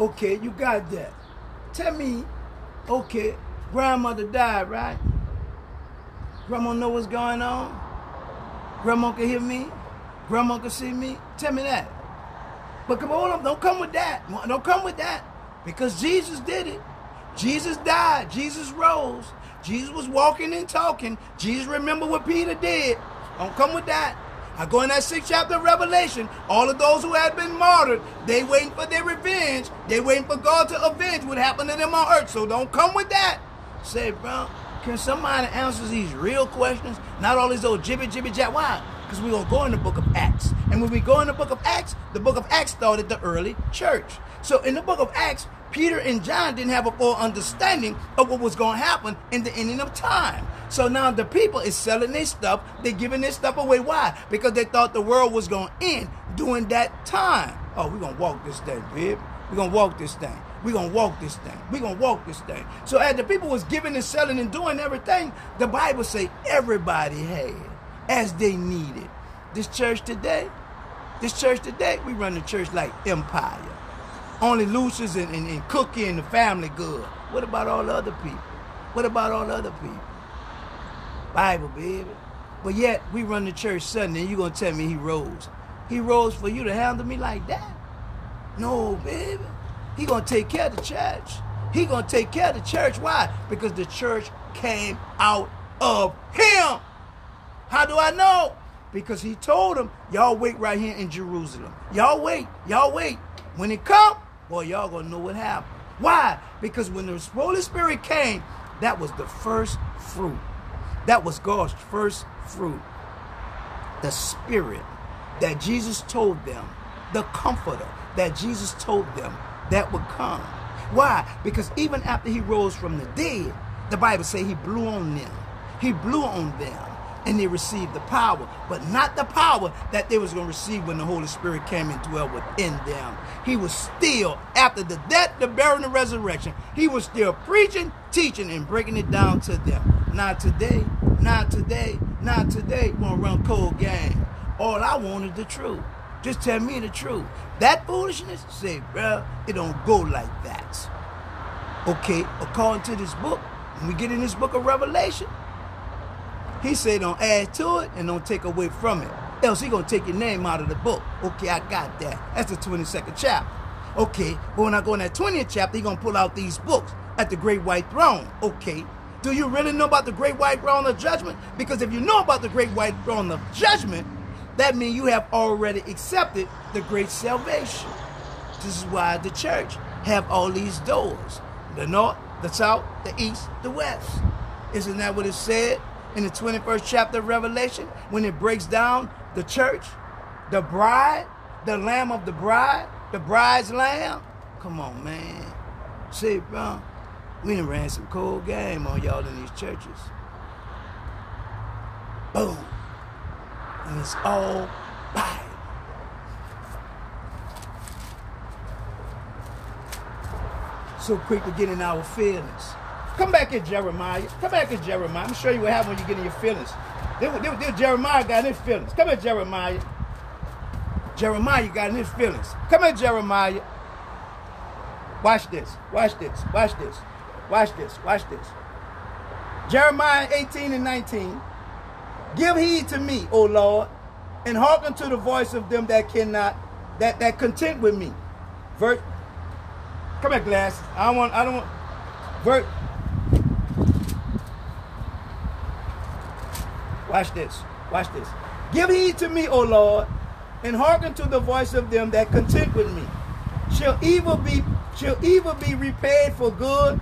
Okay, you got that. Tell me, okay, grandmother died, right? Grandma know what's going on? Grandma can hear me? Grandma can see me? Tell me that. But come on, don't come with that. Don't come with that. Because Jesus did it. Jesus died. Jesus rose. Jesus was walking and talking. Jesus remember what Peter did. Don't come with that. I go in that sixth chapter of Revelation. All of those who had been martyred, they waiting for their revenge. They waiting for God to avenge what happened to them on earth. So don't come with that. Say, bro, can somebody answer these real questions? Not all these old jibby jibby jab. Why? Because we're going to go in the book of Acts. And when we go in the book of Acts, the book of Acts started the early church. So in the book of Acts, Peter and John didn't have a full understanding of what was going to happen in the ending of time. So now the people is selling their stuff. They're giving their stuff away. Why? Because they thought the world was going to end during that time. Oh, we're going to walk this thing, babe. We're going to walk this thing. We're going to walk this thing. We're going to walk this thing. So as the people was giving and selling and doing everything, the Bible say everybody had as they needed. This church today, this church today, we run the church like empire. Only Lucious and, and, and Cookie and the family good. What about all the other people? What about all the other people? Bible, baby. But yet, we run the church Sunday, and you going to tell me he rose. He rose for you to handle me like that? No, baby. He going to take care of the church. He going to take care of the church. Why? Because the church came out of him. How do I know? Because he told them, y'all wait right here in Jerusalem. Y'all wait. Y'all wait. When it come, boy, y'all gonna know what happened. Why? Because when the Holy Spirit came, that was the first fruit. That was God's first fruit. The Spirit that Jesus told them, the Comforter that Jesus told them that would come. Why? Because even after he rose from the dead, the Bible say he blew on them. He blew on them. And they received the power, but not the power that they was going to receive when the Holy Spirit came and dwelt within them. He was still, after the death, the burial, and the resurrection, he was still preaching, teaching, and breaking it down to them. Not today, not today, not today. Want to run cold game. All I want is the truth. Just tell me the truth. That foolishness, say, bro, it don't go like that. Okay, according to this book, when we get in this book of Revelation, he said don't add to it and don't take away from it. Else he gonna take your name out of the book. Okay, I got that. That's the 22nd chapter. Okay, but when I go in that 20th chapter, he gonna pull out these books at the great white throne. Okay. Do you really know about the great white throne of judgment? Because if you know about the great white throne of judgment, that means you have already accepted the great salvation. This is why the church have all these doors. The north, the south, the east, the west. Isn't that what it said in the 21st chapter of Revelation when it breaks down the church, the bride, the lamb of the bride, the bride's lamb? Come on, man. See, bro, we done ran some cold game on y'all in these churches. Boom. And it's all Bible. So quick to get in our feelings. Come back here, Jeremiah. Come back here, Jeremiah. I'm show you what happens when you get in your feelings. This Jeremiah got in his feelings. Come here, Jeremiah. Jeremiah got in his feelings. Come here, Jeremiah. Watch this. Watch this. Watch this. Watch this. Watch this. Jeremiah 18 and 19. Give heed to me, O Lord, and hearken to the voice of them that cannot, that that content with me. Verse. Come back, glass. I don't want. I don't want. Verse. Watch this. Watch this. Give heed to me, O Lord, and hearken to the voice of them that contend with me. Shall evil be shall evil be repaid for good,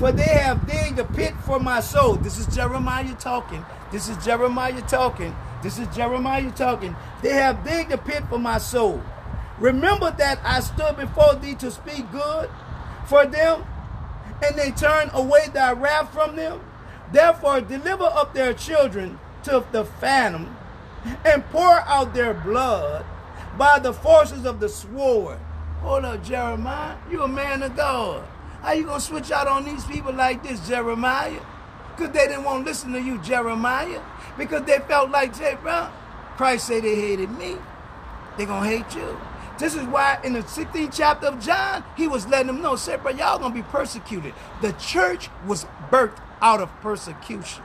for they have digged a pit for my soul. This is Jeremiah talking. This is Jeremiah talking. This is Jeremiah talking. They have digged a pit for my soul. Remember that I stood before thee to speak good for them, and they turned away thy wrath from them. Therefore, deliver up their children to the phantom, and pour out their blood by the forces of the sword. Hold up, Jeremiah. You a man of God. How you gonna switch out on these people like this, Jeremiah? Because they didn't want to listen to you, Jeremiah. Because they felt like, say, bro, Christ said they hated me. They gonna hate you. This is why in the 16th chapter of John, he was letting them know, say, bro, y'all gonna be persecuted. The church was birthed out of persecution.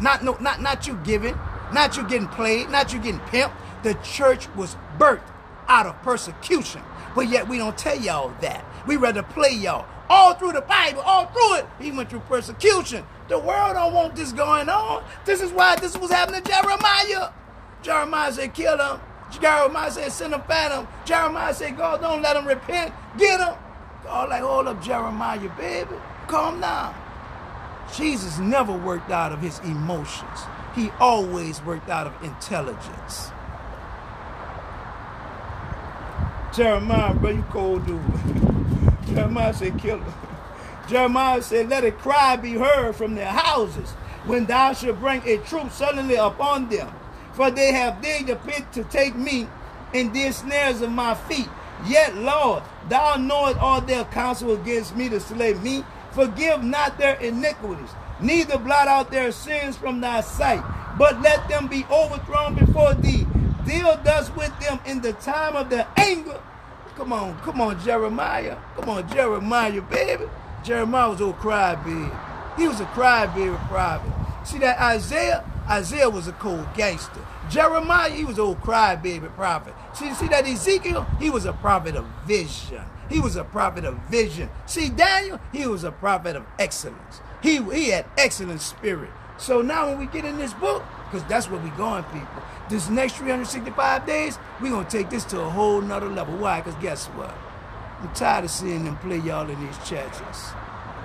Not no, not not you giving, not you getting played, not you getting pimped. The church was birthed out of persecution. But yet we don't tell y'all that. We rather play y'all. All through the Bible, all through it, he went through persecution. The world don't want this going on. This is why this was happening to Jeremiah. Jeremiah said, kill him. Jeremiah said, send a phantom. Jeremiah said, God, don't let him repent. Get him. God, like, hold up, Jeremiah, baby. Calm down. Jesus never worked out of his emotions. He always worked out of intelligence. Jeremiah, bro, you cold dude. <laughs> Jeremiah said, kill him. Jeremiah said, let a cry be heard from their houses when thou shalt bring a troop suddenly upon them. For they have digged a pit to take me and did snares of my feet. Yet, Lord, thou knowest all their counsel against me to slay me. Forgive not their iniquities, neither blot out their sins from thy sight, but let them be overthrown before thee. Deal thus with them in the time of their anger. Come on, come on, Jeremiah. Come on, Jeremiah, baby. Jeremiah was a crybaby. He was a crybaby prophet. See that Isaiah? Isaiah was a cold gangster. Jeremiah, he was an old crybaby prophet. See, see that Ezekiel? He was a prophet of vision. He was a prophet of vision. See, Daniel, he was a prophet of excellence. He, he had excellent spirit. So now when we get in this book, because that's where we going, people. This next 365 days, we're going to take this to a whole nother level. Why? Because guess what? I'm tired of seeing them play y'all in these churches.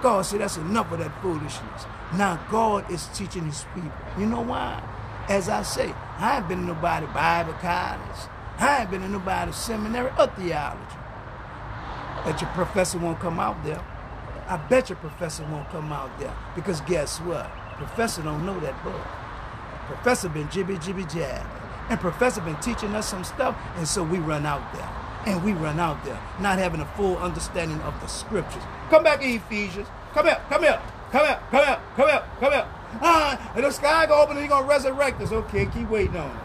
God said that's enough of that foolishness. Now God is teaching his people. You know why? As I say, I ain't been in nobody Bible college. I ain't been in nobody seminary or theology. Bet your professor won't come out there. I bet your professor won't come out there. Because guess what? Professor don't know that book. Professor been jibby jibby jab. And Professor been teaching us some stuff, and so we run out there. And we run out there, not having a full understanding of the scriptures. Come back, Ephesians. Come here, come here, come here, come here, come here, come here. Ah, and the sky go open and he gonna resurrect us. Okay, keep waiting on it.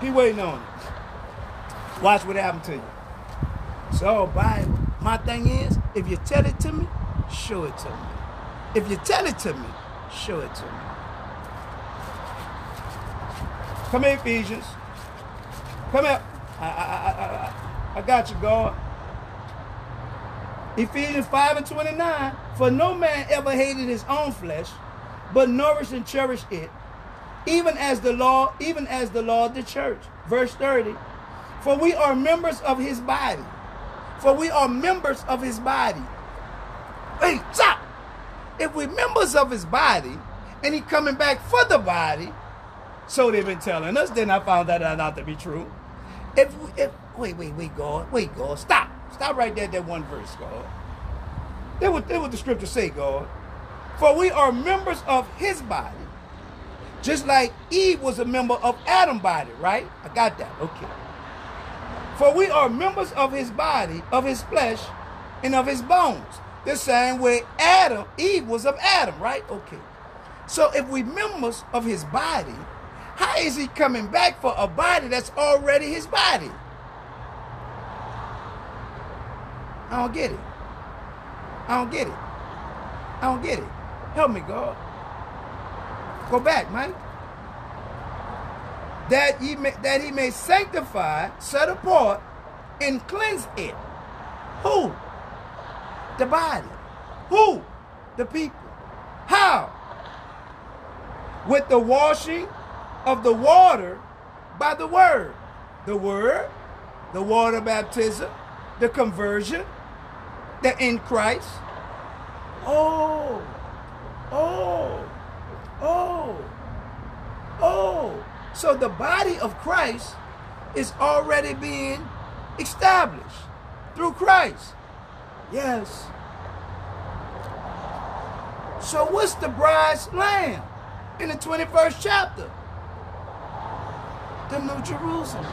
Keep waiting on it. Watch what happens to you. So, Bible. My thing is, if you tell it to me, show it to me. If you tell it to me, show it to me. Come here, Ephesians. Come here. I, I, I, I, I got you, God. Ephesians 5 and 29. For no man ever hated his own flesh, but nourished and cherished it, even as the law, even as the law of the church. Verse 30. For we are members of his body. For we are members of his body. Hey, stop! If we're members of his body, and he coming back for the body, so they've been telling us, then I found that out not to be true. If, if wait, wait, wait, God, wait, God, stop. Stop right there, that one verse, God. That what, that what the scripture say, God. For we are members of his body. Just like Eve was a member of Adam's body, right? I got that. Okay. For we are members of his body, of his flesh, and of his bones. The same way Adam, Eve was of Adam, right? Okay. So if we members of his body, how is he coming back for a body that's already his body? I don't get it. I don't get it. I don't get it. Help me, God. Go back, Mike. That he may, that he may sanctify, set apart, and cleanse it. Who? The body. Who? The people. How? With the washing of the water by the word. The word, the water baptism, the conversion, the in Christ. Oh, oh, oh, oh. So the body of Christ is already being established through Christ. Yes. So what's the bride's lamb in the 21st chapter? The New Jerusalem,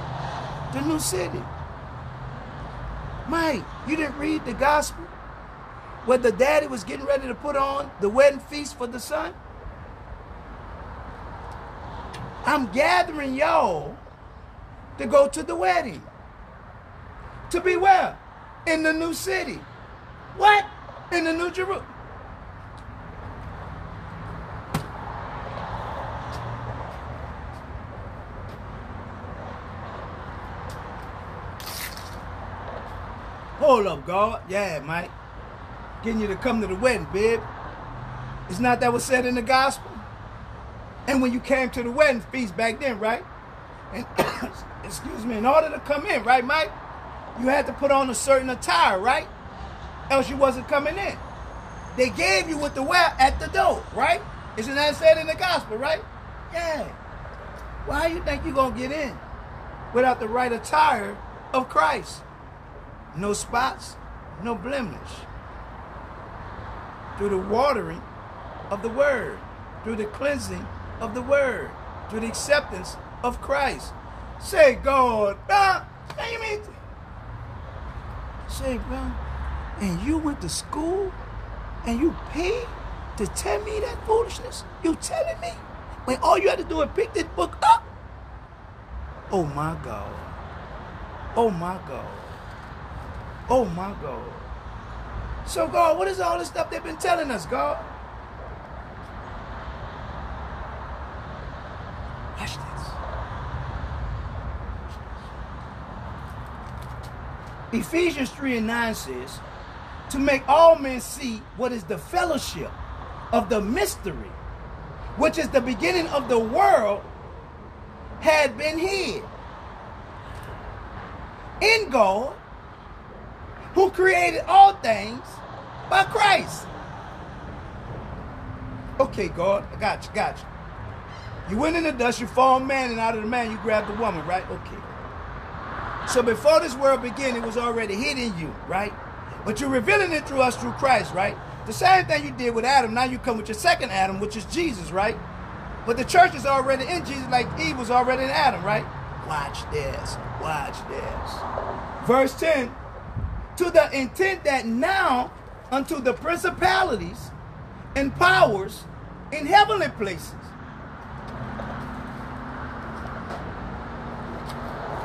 the new city. Mike, you didn't read the gospel where the daddy was getting ready to put on the wedding feast for the son? I'm gathering y'all to go to the wedding. To be where? In the new city. What? In the New Jerusalem. Hold up, God. Yeah, Mike. Getting you to come to the wedding, babe. Is not that what said in the gospel? And when you came to the wedding feast back then, right? And <coughs> excuse me, in order to come in, right, Mike? You had to put on a certain attire, right? Else you wasn't coming in. They gave you what to wear at the door, right? Isn't that said in the gospel, right? Yeah. Why you think you're gonna get in without the right attire of Christ? No spots, no blemish. Through the watering of the word, through the cleansing of the word, through the acceptance of Christ. Say, God, ah, mean? Say, bro, and you went to school and you paid to tell me that foolishness? You telling me? When all you had to do is pick this book up? Oh my God. Oh my God. Oh my God. So God, what is all this stuff they've been telling us, God? Watch this. Ephesians 3 and 9 says, to make all men see what is the fellowship of the mystery, which is the beginning of the world, had been hid in God, who created all things by Christ. Okay, God, I got you, got you. You went in the dust, you formed man, and out of the man you grabbed the woman, right? Okay. So before this world began, it was already hidden you, right? But you're revealing it through us through Christ, right? The same thing you did with Adam, now you come with your second Adam, which is Jesus, right? But the church is already in Jesus like Eve was already in Adam, right? Watch this. Watch this. Verse 10 To the intent that now unto the principalities and powers in heavenly places.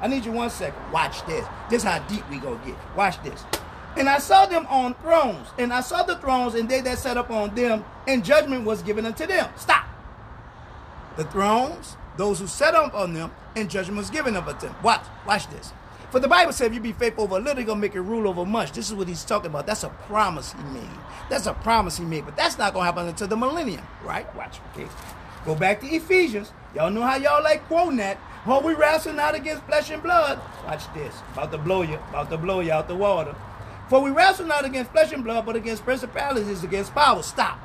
I need you one second. Watch this. This is how deep we gonna get. Watch this. And I saw them on thrones, and I saw the thrones, and they that sat upon them, and judgment was given unto them. Stop. The thrones, those who sat up on them, and judgment was given unto them. Watch, watch this. For the Bible said, if you be faithful over a little, gonna make it rule over much. This is what he's talking about. That's a promise he made. That's a promise he made, but that's not gonna happen until the millennium, right? Watch, okay. Go back to Ephesians. Y'all know how y'all like quoting that. Oh, we wrestle not against flesh and blood. Watch this. About to blow you, about to blow you out the water. For we wrestle not against flesh and blood, but against principalities, against power. Stop.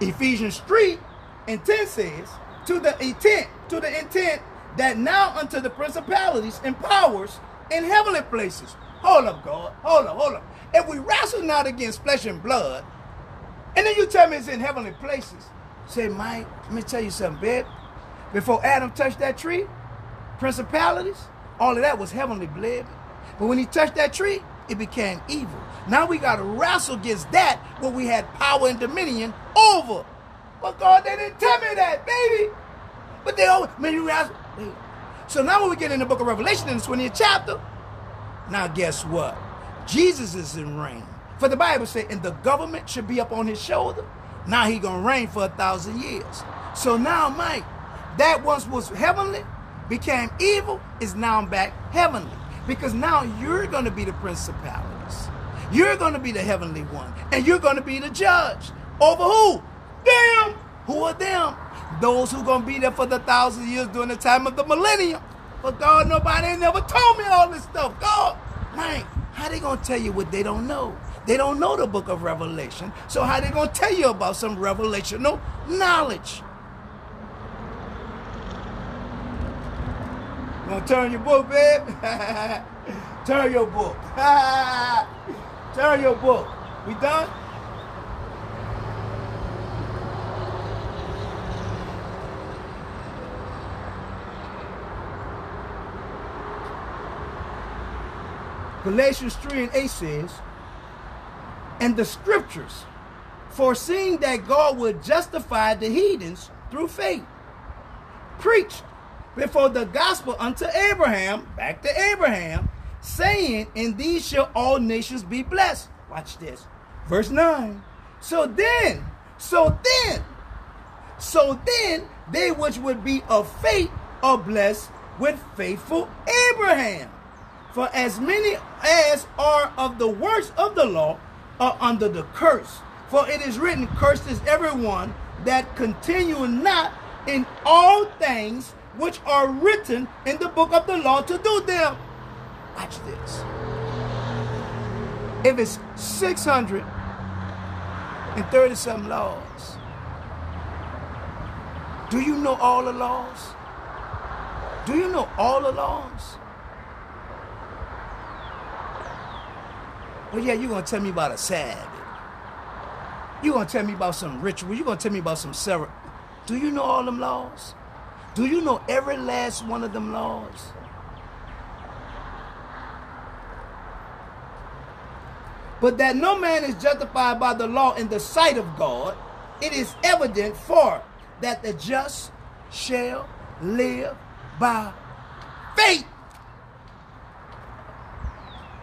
Ephesians 3 and 10 says, to the intent, to the intent that now unto the principalities and powers in heavenly places. Hold up, God. Hold up, hold up. If we wrestle not against flesh and blood, and then you tell me it's in heavenly places. Say, Mike, let me tell you something, babe. Before Adam touched that tree, principalities, all of that was heavenly, baby. But when he touched that tree, it became evil. Now we got to wrestle against that where we had power and dominion over. But God, they didn't tell me that, baby. But they always, man, you wrestle. So now when we get in the book of Revelation in the 20th chapter, now guess what? Jesus is in reign. For the Bible said, and the government should be up on his shoulder. Now he gonna reign for a thousand years. So now, Mike, that once was heavenly, became evil, is now back heavenly. Because now you're gonna be the principalities. You're gonna be the heavenly one. And you're gonna be the judge. Over who? Them. Who are them? Those who are gonna be there for the thousand years during the time of the millennium. But God, nobody never told me all this stuff. God, Mike, how they gonna tell you what they don't know? They don't know the book of Revelation. So how they gonna tell you about some revelational knowledge? Gonna turn your book, babe? <laughs> turn your book. <laughs> turn your book. We done? Galatians 3 and 8 says, And the scriptures, foreseeing that God would justify the heathens through faith, preached before the gospel unto Abraham, back to Abraham, saying, In these shall all nations be blessed. Watch this. Verse 9. So then, so then, so then, they which would be of faith are blessed with faithful Abraham. For as many as are of the works of the law are under the curse. For it is written, Cursed is everyone that continue not in all things which are written in the book of the law to do them. Watch this. If it's 630 some laws, do you know all the laws? Do you know all the laws? Well, yeah, you're going to tell me about a Sabbath. You're going to tell me about some ritual. You're going to tell me about some ceremony. Do you know all them laws? Do you know every last one of them laws? But that no man is justified by the law in the sight of God, it is evident for that the just shall live by faith.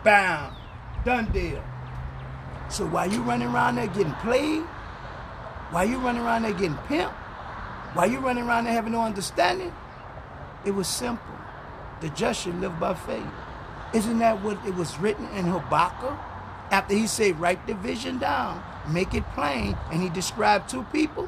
Bound. Done deal. So while you running around there getting played, while you running around there getting pimped, while you running around there having no understanding, it was simple. The just should live by faith. Isn't that what it was written in Habakkuk? After he said, write the vision down, make it plain, and he described two people.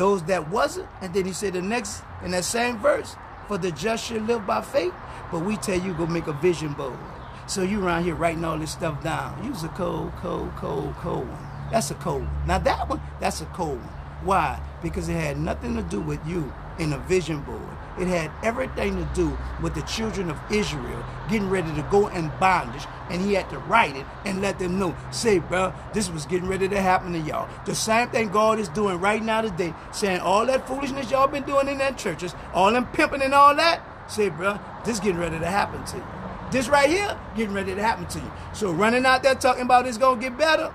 those that wasn't. And then he said the next, in that same verse, for the just should live by faith. But we tell you, go make a vision board. So you around here writing all this stuff down. Use a cold, cold, cold, cold one. That's a cold one. Now that one, that's a cold one. Why? Because it had nothing to do with you in a vision board. It had everything to do with the children of Israel getting ready to go in bondage, and he had to write it and let them know. Say, bro, this was getting ready to happen to y'all. The same thing God is doing right now today, saying all that foolishness y'all been doing in that churches, all them pimping and all that. Say, bro, this getting ready to happen to you. This right here, getting ready to happen to you. So running out there talking about it's gonna get better,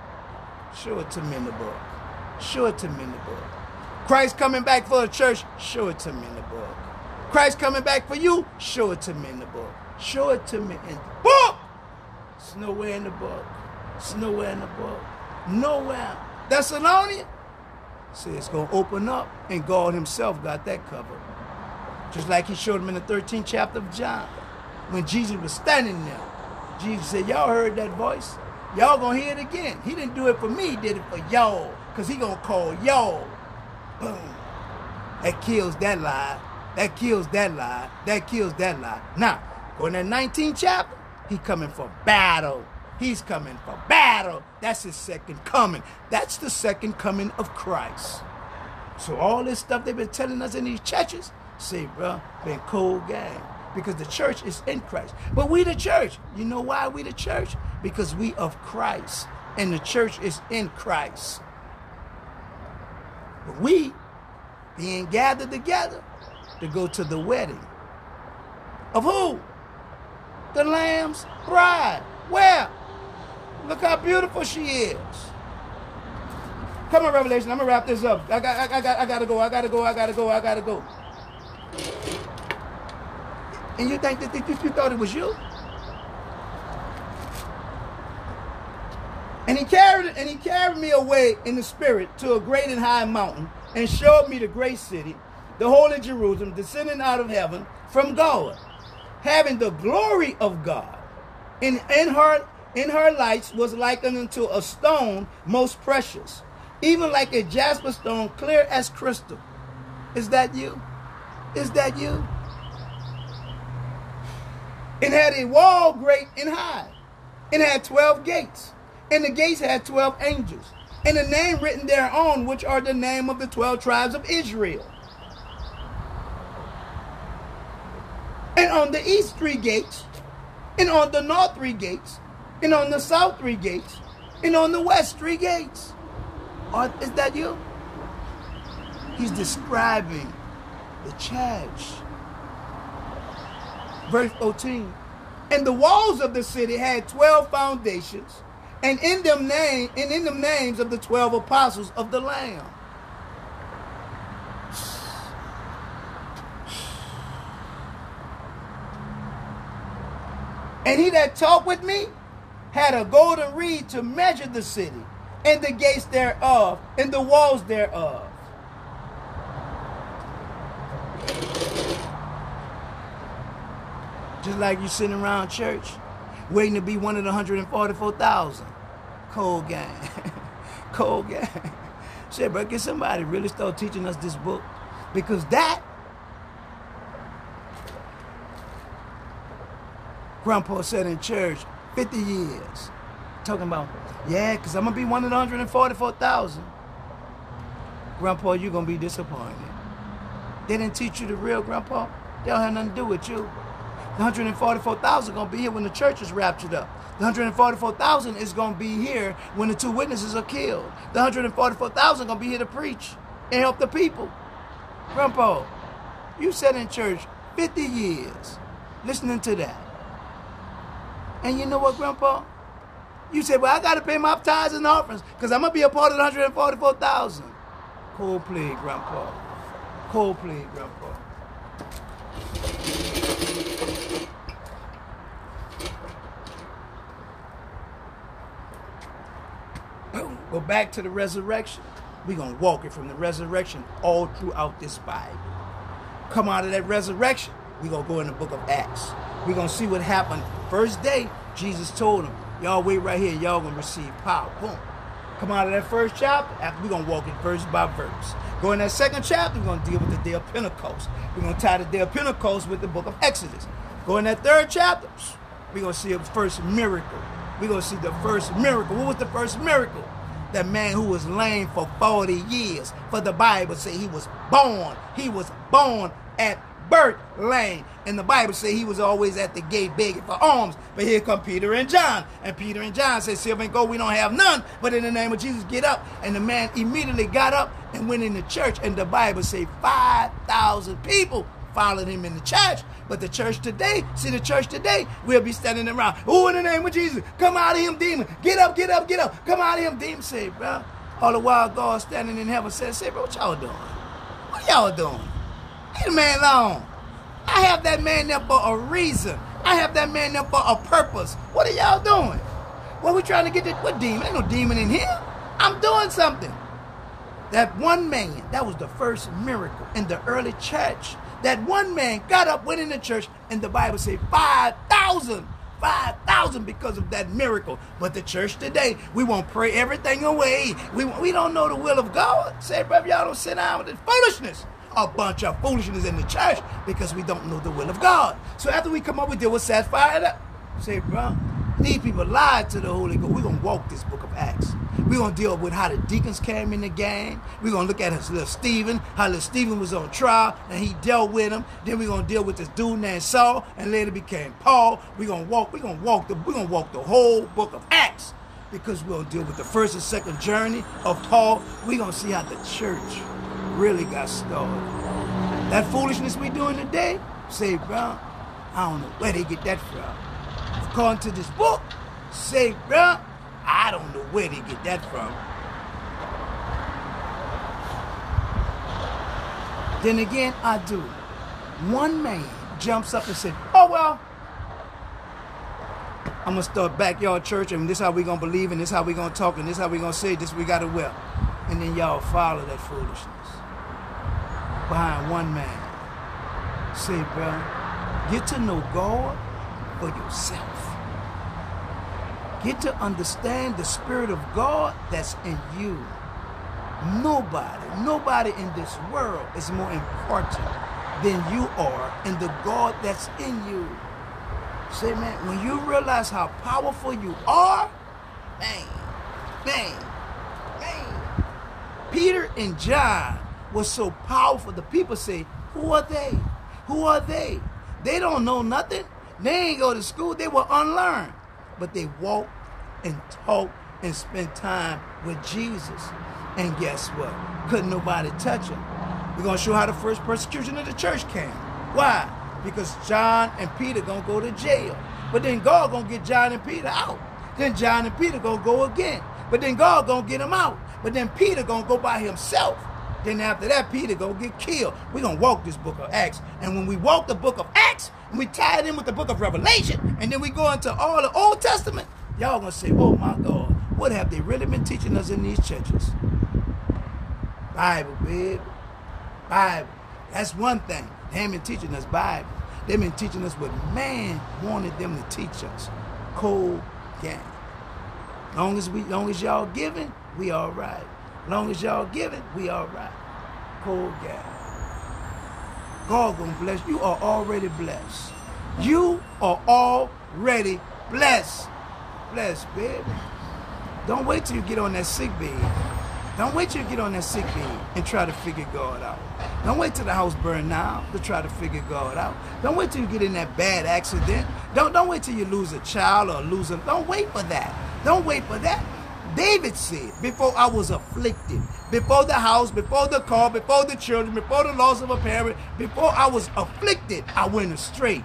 show it to me in the book. Show it to me in the book. Christ coming back for a church, show it to me in the book. Christ coming back for you, show it to me in the book. Show it to me in the book. It's nowhere in the book. It's nowhere in the book. Nowhere. Thessalonians. See, it's going to open up, and God himself got that covered. Just like he showed him in the 13th chapter of John. When Jesus was standing there, Jesus said, y'all heard that voice? Y'all going to hear it again. He didn't do it for me, he did it for y'all. Because he going to call y'all. Boom. That kills that lie. That kills that lie. That kills that lie. Now, go in that 19th chapter, he coming for battle. He's coming for battle. That's his second coming. That's the second coming of Christ. So all this stuff they've been telling us in these churches, say, bro, been cold game. Because the church is in Christ. But we the church. You know why we the church? Because we of Christ. And the church is in Christ. But we being gathered together to go to the wedding. Of who? The Lamb's bride. Where? Look how beautiful she is. Come on, Revelation. I'm gonna wrap this up. I got, I got, I gotta go. I gotta go. I gotta go. I gotta go. And you think that you, you thought it was you? And he carried and he carried me away in the spirit to a great and high mountain and showed me the great city, the holy Jerusalem, descending out of heaven from God, having the glory of God. In, in her in her lights was likened unto a stone most precious, even like a jasper stone, clear as crystal. Is that you? Is that you? It had a wall great and high. It had 12 gates. And the gates had 12 angels. And a name written thereon, which are the name of the 12 tribes of Israel. And on the east three gates, and on the north three gates, and on the south three gates, and on the west three gates. Are, is that you? He's describing the church. Verse 14. And the walls of the city had 12 foundations, and in them name and in the names of the 12 apostles of the Lamb. And he that talked with me had a golden reed to measure the city, and the gates thereof, and the walls thereof. Just like you sitting around church, waiting to be one of the 144,000. Cold gang. <laughs> Cold gang. Say, bro, can somebody really start teaching us this book? Because that Grandpa said in church 50 years. Talking about, yeah, because I'm to be one of the 144,000. Grandpa, you're going to be disappointed. They didn't teach you the real, Grandpa. They don't have nothing to do with you. The 144,000 going to be here when the church is raptured up. The 144,000 is going to be here when the two witnesses are killed. The 144,000 going to be here to preach and help the people. Grandpa, you sat in church 50 years listening to that. And you know what, Grandpa? You said, well, I got to pay my tithes and offerings because I'm going to be a part of the 144,000. Cold play, Grandpa. Cold play, Grandpa. Boom. Go back to the resurrection. We're going to walk it from the resurrection all throughout this Bible. Come out of that resurrection, we're going to go in the book of Acts. We're going to see what happened. First day, Jesus told them, y'all wait right here. Y'all going to receive power. Boom. Come out of that first chapter, after we're gonna walk it verse by verse. Go in that second chapter, we're gonna deal with the day of Pentecost. We're gonna tie the day of Pentecost with the book of Exodus. Go in that third chapter, we're gonna see a first miracle. We're gonna see the first miracle. What was the first miracle? That man who was lame for 40 years. For the Bible say he was born. He was born at birth lame. And the Bible say he was always at the gate begging for alms. But here come Peter and John. And Peter and John said, Silver and gold we don't have none. But in the name of Jesus, get up. And the man immediately got up and went in the church. And the Bible say 5,000 people followed him in the church. But the church today, see the church today, we'll be standing around. Oh, in the name of Jesus, come out of him, demon. Get up, get up, get up. Come out of him, demon. Say, bro. All the while God standing in heaven said, say, bro, what y'all doing? What y'all doing? Leave the man alone. I have that man there for a reason. I have that man there for a purpose. What are y'all doing? What we trying to get this? What demon? Ain't no demon in here. I'm doing something. That one man, that was the first miracle in the early church. That one man got up, went in the church, and the Bible said 5,000 5,000 because of that miracle. But the church today, we won't pray everything away. We, we don't know the will of God. Say, brother, y'all don't sit down with this foolishness a bunch of foolishness in the church because we don't know the will of God. So after we come up, we deal with Sapphira. Up. Say, bro, these people lied to the Holy Ghost. We're going to walk this book of Acts. We're going to deal with how the deacons came in the game. We're going to look at his little Stephen, how little Stephen was on trial and he dealt with him. Then we're going to deal with this dude named Saul and later became Paul. We're going to walk, we're going to walk the, we're going to walk the whole book of Acts because we'll deal with the first and second journey of Paul. We're going to see how the church really got started. That foolishness we doing today, say, bro, I don't know where they get that from. According to this book, say, bro, I don't know where they get that from. Then again, I do. One man jumps up and said, oh, well, I'm going to start backyard church, and this how we going to believe, and this how we going to talk, and this how we going to say, this we got to wear. And then y'all follow that foolishness behind one man. Say, bro, get to know God for yourself. Get to understand the Spirit of God that's in you. Nobody, nobody in this world is more important than you are in the God that's in you. Say, man, when you realize how powerful you are, man, man, man. Peter and John was so powerful. The people say, Who are they? Who are they? They don't know nothing. They ain't go to school. They were unlearned. But they walk and talk and spend time with Jesus. And guess what? Couldn't nobody touch him. We're going to show how the first persecution of the church came. Why? Because John and Peter going to go to jail. But then God going to get John and Peter out. Then John and Peter going to go again. But then God going to get them out. But then Peter going to go by himself. Then after that, Peter going to get killed. We're going to walk this book of Acts. And when we walk the book of Acts, and we tie it in with the book of Revelation, and then we go into all the Old Testament, y'all to say, oh my God, what have they really been teaching us in these churches? Bible, baby. Bible. That's one thing. They ain't been teaching us Bible. They've been teaching us what man wanted them to teach us. Cold game. Long as we, long as y'all giving, we all right. Long as y'all giving, we all right. Cold gas. God gonna bless. You are already blessed. You are already blessed. Blessed, baby. Don't wait till you get on that sick bed. Don't wait till you get on that sick bed and try to figure God out. Don't wait till the house burn down to try to figure God out. Don't wait till you get in that bad accident. Don't don't wait till you lose a child or lose a. Don't wait for that. Don't wait for that. David said, before I was afflicted, before the house, before the car, before the children, before the loss of a parent, before I was afflicted, I went astray.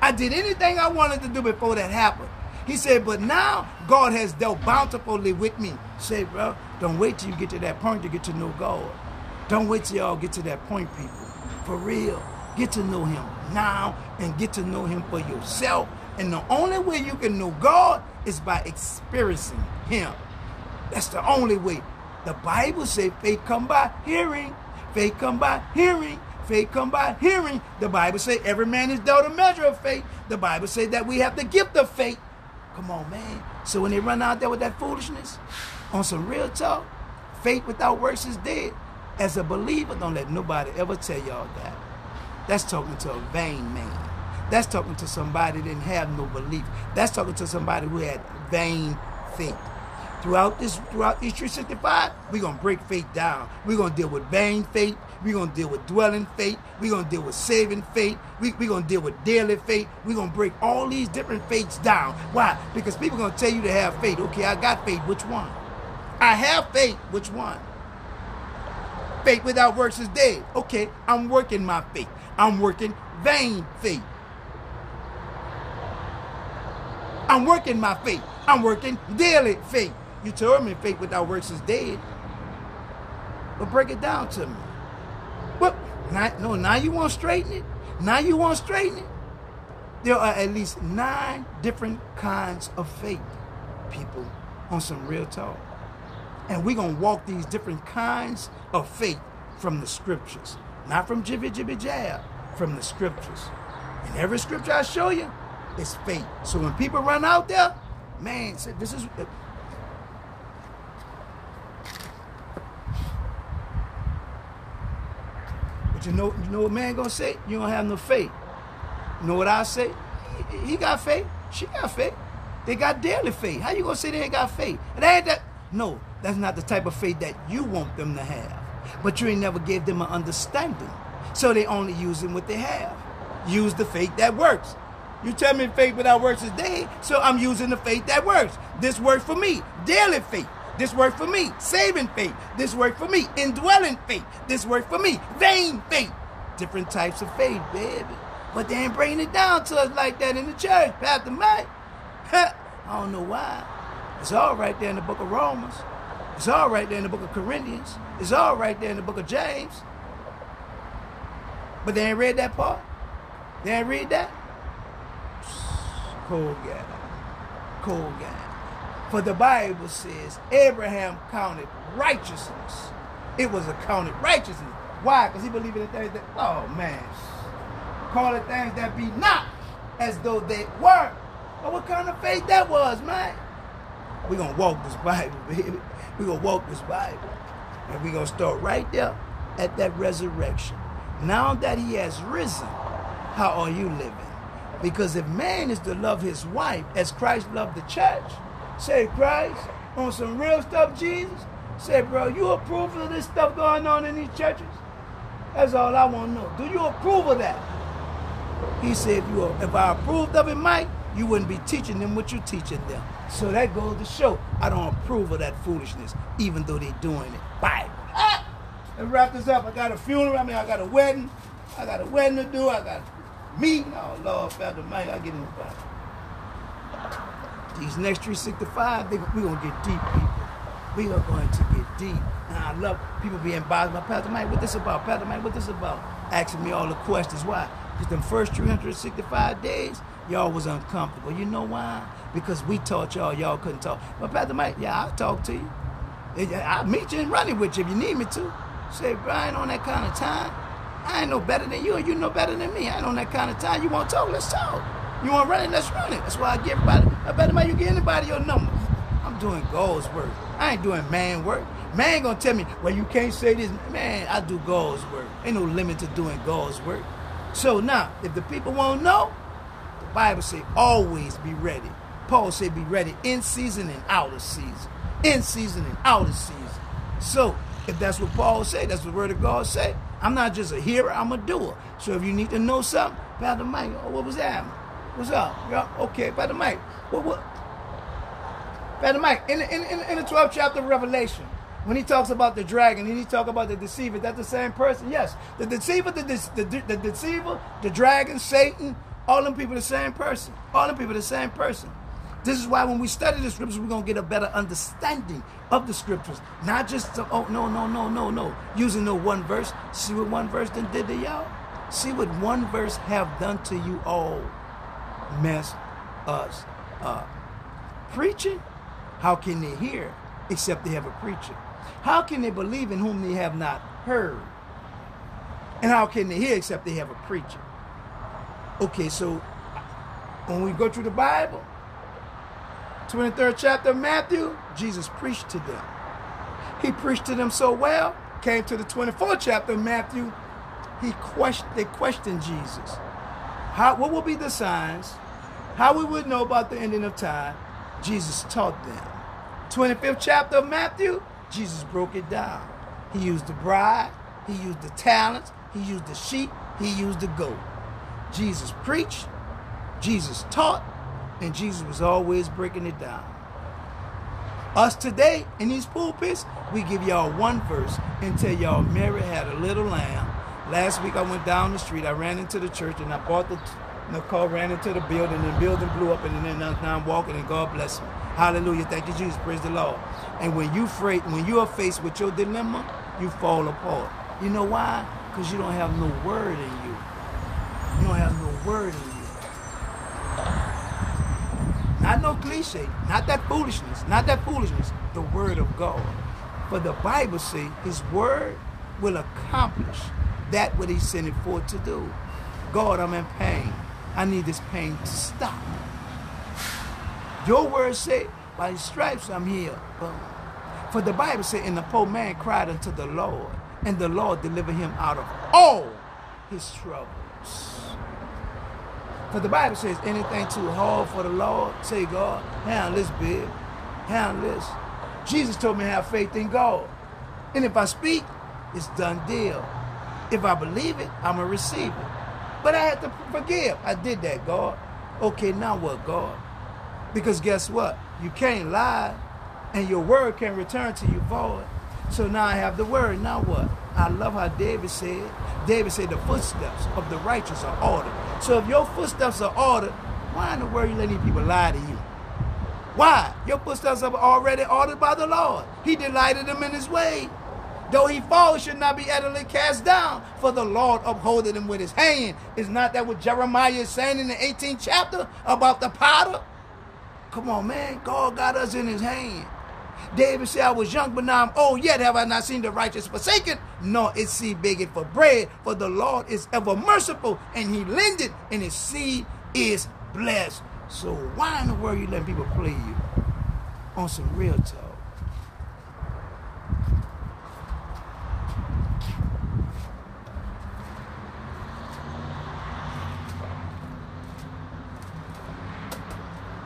I did anything I wanted to do before that happened. He said, but now God has dealt bountifully with me. Say, bro, don't wait till you get to that point to get to know God. Don't wait till y'all get to that point, people. For real. Get to know him now and get to know him for yourself. And the only way you can know God is by experiencing him. That's the only way. The Bible say faith come by hearing. Faith come by hearing. Faith come by hearing. The Bible say every man is dealt a measure of faith. The Bible say that we have the gift of faith. Come on, man. So when they run out there with that foolishness, On some real talk, faith without works is dead. As a believer, don't let nobody ever tell y'all that. That's talking to a vain man. That's talking to somebody that didn't have no belief. That's talking to somebody who had vain faith. Throughout this, throughout these 365, we're gonna break faith down. We're gonna deal with vain faith. We're gonna deal with dwelling faith. We're gonna deal with saving faith. We, we're gonna deal with daily faith. We're gonna break all these different faiths down. Why? Because people are gonna tell you to have faith. Okay, I got faith. Which one? I have faith. Which one? Faith without works is dead. Okay, I'm working my faith. I'm working vain faith. I'm working my faith. I'm working daily faith. You told me faith without works is dead. But break it down to me. Now, no, now you want to straighten it? Now you want to straighten it? There are at least nine different kinds of faith, people, on some real talk. And we're going to walk these different kinds of faith from the scriptures. Not from jibby jibby jab, from the scriptures. And every scripture I show you is faith. So when people run out there, man, this is But you know, you know what man gonna say? You don't have no faith. You know what I say? He, he got faith. She got faith. They got daily faith. How you gonna say they ain't got faith? It ain't that. No, that's not the type of faith that you want them to have. But you ain't never gave them an understanding. So they only using what they have. Use the faith that works. You tell me faith without works is dead, so I'm using the faith that works. This works for me. Daily faith. This work for me. Saving faith. This work for me. Indwelling faith. This work for me. Vain faith. Different types of faith, baby. But they ain't bringing it down to us like that in the church, Pastor Mike. <laughs> I don't know why. It's all right there in the book of Romans. It's all right there in the book of Corinthians. It's all right there in the book of James. But they ain't read that part. They ain't read that. Cold guy. Cold guy. For the Bible says Abraham counted righteousness. It was accounted righteousness. Why? Because he believed in things that, oh man, call it things that be not as though they were. But what kind of faith that was, man? We're going to walk this Bible, baby. We're going to walk this Bible. And we're going to start right there at that resurrection. Now that he has risen, how are you living? Because if man is to love his wife as Christ loved the church, say Christ on some real stuff, Jesus, say, bro, you approve of this stuff going on in these churches? That's all I want to know. Do you approve of that? He said, if, you, if I approved of it, Mike, you wouldn't be teaching them what you're teaching them. So that goes to show I don't approve of that foolishness, even though they're doing it. Bye. Ah! Let's wrap this up. I got a funeral. I mean, I got a wedding. I got a wedding to do. I got meeting. Oh, Lord, Father Mike, I get in the Bible. These next 365, we're going to get deep, people. We are going to get deep. And I love people being bothered by Pastor Mike, what this about? Pastor Mike, what this about? Asking me all the questions. Why? Because the first 365 days, y'all was uncomfortable. You know why? Because we taught y'all, y'all couldn't talk. But Pastor Mike, yeah, I'll talk to you. I'll meet you and run it with you if you need me to. Say, Brian, on that kind of time. I ain't no better than you, and you know better than me. I ain't on that kind of time. You want to talk? Let's talk. You want running? Let's run it. That's why I give everybody. I better make you give anybody your number. I'm doing God's work. I ain't doing man work. Man gonna tell me, well, you can't say this. Man, I do God's work. Ain't no limit to doing God's work. So now, if the people won't know, the Bible say always be ready. Paul said be ready in season and out of season. In season and out of season. So if that's what Paul said, that's what the word of God say. I'm not just a hearer, I'm a doer. So if you need to know something, Pastor Mike, oh, what was that? What's up? Yeah, okay, Pastor Mike. What what? Pastor Mike, in the, in, in, in the 12th chapter of Revelation, when he talks about the dragon and he talk about the deceiver, that's the same person. Yes, the deceiver, the, the, the, the deceiver, the dragon, Satan, all them people the same person. All them people the same person. This is why when we study the scriptures, we're going to get a better understanding of the scriptures. Not just, oh, no, no, no, no, no. Using the one verse. See what one verse done did to y'all? See what one verse have done to you all. Mess us up. Preaching? How can they hear except they have a preacher? How can they believe in whom they have not heard? And how can they hear except they have a preacher? Okay, so when we go through the Bible, 23rd chapter of Matthew, Jesus preached to them. He preached to them so well, came to the 24th chapter of Matthew, he questioned, they questioned Jesus. How, what will be the signs? How we would know about the ending of time? Jesus taught them. 25th chapter of Matthew, Jesus broke it down. He used the bride, he used the talents, he used the sheep, he used the goat. Jesus preached, Jesus taught, and Jesus was always breaking it down. Us today in these pulpits, we give y'all one verse and tell y'all Mary had a little lamb. Last week I went down the street, I ran into the church and I bought the, the car, ran into the building, and the building blew up, and then now I'm walking, and God bless me. Hallelujah. Thank you, Jesus. Praise the Lord. And when you afraid, when you are faced with your dilemma, you fall apart. You know why? Because you don't have no word in you. You don't have no word in you. Not no cliche, not that foolishness, not that foolishness, the word of God. For the Bible say his word will accomplish that what he sent it for to do. God, I'm in pain. I need this pain to stop. Your word say, by his stripes I'm healed. For the Bible said, and the poor man cried unto the Lord, and the Lord delivered him out of all his troubles. For the Bible says, anything too hard for the Lord, say God, handle this, big, handle this. Jesus told me to have faith in God. And if I speak, it's done deal. If I believe it, I'm going to receive it. But I had to forgive. I did that, God. Okay, now what, God? Because guess what? You can't lie, and your word can return to you void. So now I have the word. Now what? I love how David said. David said the footsteps of the righteous are ordered. So if your footsteps are ordered, why in the world are you letting people lie to you? Why? Your footsteps are already ordered by the Lord. He delighted him in his way. Though he fall, should not be utterly cast down, for the Lord upholdeth him with his hand. Is not that what Jeremiah is saying in the 18th chapter about the potter? Come on, man. God got us in his hand. David said, I was young, but now I'm old. Yet have I not seen the righteous forsaken, nor its seed begging for bread. For the Lord is ever merciful, and he lendeth, and his seed is blessed. So why in the world you letting people play you on some real talk?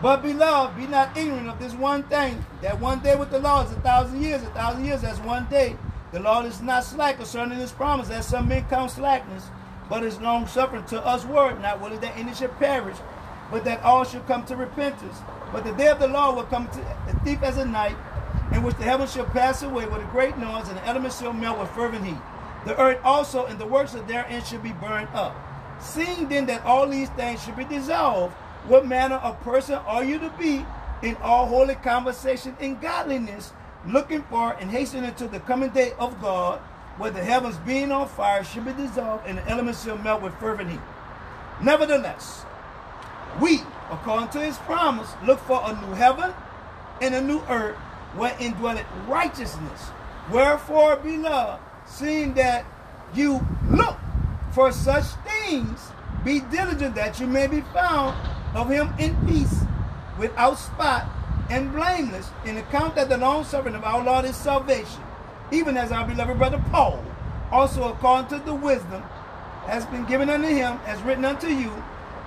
But beloved, be not ignorant of this one thing, that one day with the Lord is a thousand years, a thousand years that's one day. The Lord is not slack concerning his promise, as some men count slackness, but is long suffering to us word, not willing that any should perish, but that all should come to repentance. But the day of the Lord will come to a thief as a night, in which the heavens shall pass away with a great noise, and the elements shall melt with fervent heat. The earth also and the works of therein should be burned up. Seeing then that all these things should be dissolved, what manner of person are you to be in all holy conversation and godliness, looking for and hastening to the coming day of God, where the heavens being on fire should be dissolved and the elements shall melt with fervent heat? Nevertheless, we, according to his promise, look for a new heaven and a new earth wherein dwelleth righteousness. Wherefore, beloved, seeing that you look for such things, be diligent that you may be found of him in peace, without spot and blameless, in account that the long suffering of our Lord is salvation, even as our beloved brother Paul, also according to the wisdom, has been given unto him, as written unto you,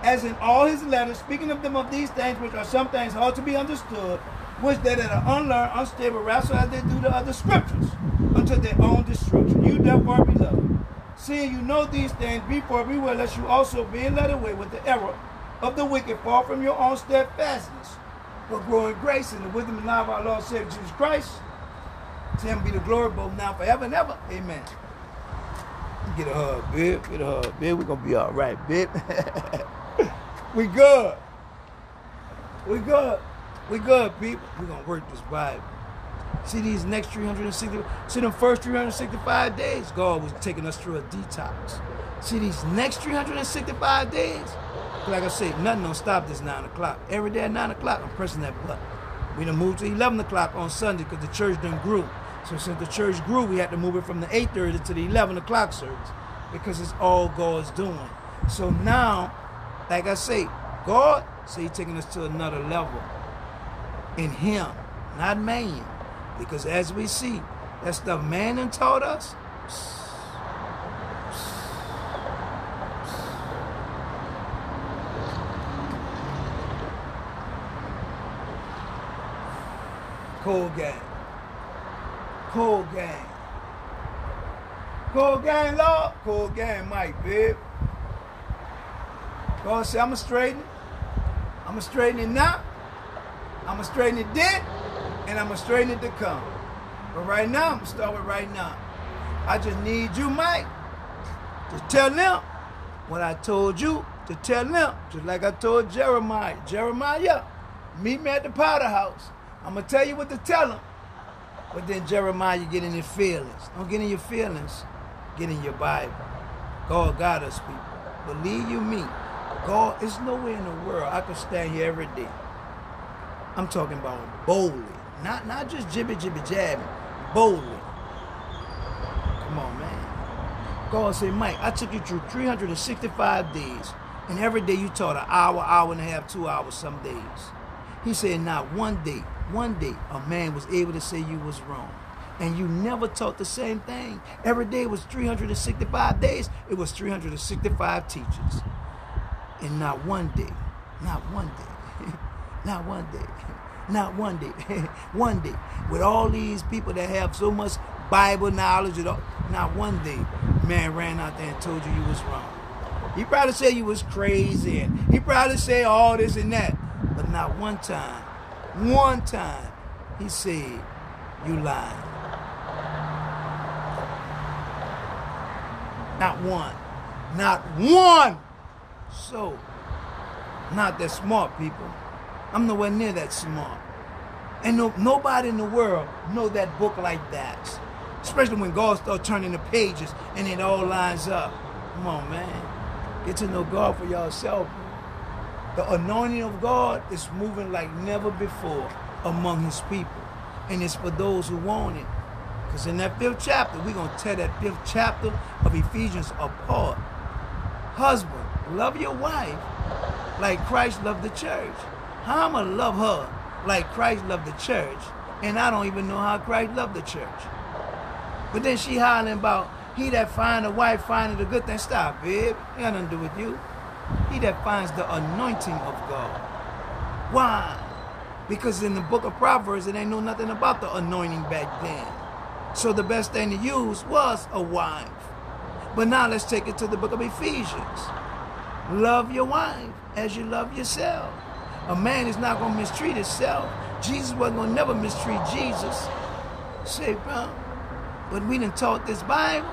as in all his letters, speaking of them of these things, which are some things hard to be understood, which they that are unlearned, unstable, wrestle as they do the other scriptures, unto their own destruction. You therefore, beloved, seeing you know these things, before will, lest you also be led away with the error of the wicked fall from your own steadfastness, but grow in grace and the wisdom and love of our Lord Savior Jesus Christ. To him be the glory both now forever and ever. Amen. Get a hug, babe. Get a hug, babe. We're going to be all right, babe. <laughs> we good. We good. We good, people. We're going to work this Bible. See these next 360, see them first 365 days, God was taking us through a detox. See these next 365 days, like I say, nothing don't stop this 9 o'clock. Every day at 9 o'clock, I'm pressing that button. We done moved to 11 o'clock on Sunday because the church done grew. So since the church grew, we had to move it from the 8.30 to the 11 o'clock service because it's all God's doing. So now, like I say, God so He's taking us to another level. in him, not man. Because as we see, that stuff man taught us. Cold gang. Cold gang. Cold gang, Lord. Cold gang, Mike, babe. God say, I'm going to straighten it. I'm going to straighten it now. I'm going to straighten it then. And I'm going to straighten it to come. But right now, I'm going to start with right now. I just need you, Mike, to tell them what I told you to tell them. Just like I told Jeremiah. Jeremiah, meet me at the powder house. I'm to tell you what to tell them. But then Jeremiah, you get in your feelings. Don't get in your feelings. Get in your Bible. God got us, people. Believe you me. God, it's nowhere in the world I can stand here every day. I'm talking about boldly. Not not just jibby jibby jabbing. Boldly. Come on, man. God said, Mike, I took you through 365 days. And every day you taught an hour, hour and a half, two hours some days. He said, not one day, one day, a man was able to say you was wrong. And you never taught the same thing. Every day was 365 days. It was 365 teachers. And not one day, not one day, <laughs> not one day, <laughs> not one day, <laughs> one day, with all these people that have so much Bible knowledge, not one day, man ran out there and told you you was wrong. He probably said you was crazy, and he probably said all this and that, but not one time, one time, he said you lied. Not one, not one. So, not that smart, people. I'm nowhere near that smart. And no, nobody in the world know that book like that. Especially when God starts turning the pages and it all lines up. Come on, man. Get to know God for yourself. The anointing of God is moving like never before among his people. And it's for those who want it. Because in that fifth chapter, we're going to tear that fifth chapter of Ephesians apart. Husband, love your wife like Christ loved the church. How am I going to love her like Christ loved the church? And I don't even know how Christ loved the church. But then she hollering about, he that find a wife finding a good thing. Stop, babe. It got nothing to do with you. He that finds the anointing of God. Why? Because in the book of Proverbs, it ain't know nothing about the anointing back then. So the best thing to use was a wife. But now let's take it to the book of Ephesians. Love your wife as you love yourself. A man is not going to mistreat himself. Jesus wasn't going to never mistreat Jesus. Say, bro, but we didn't taught this Bible.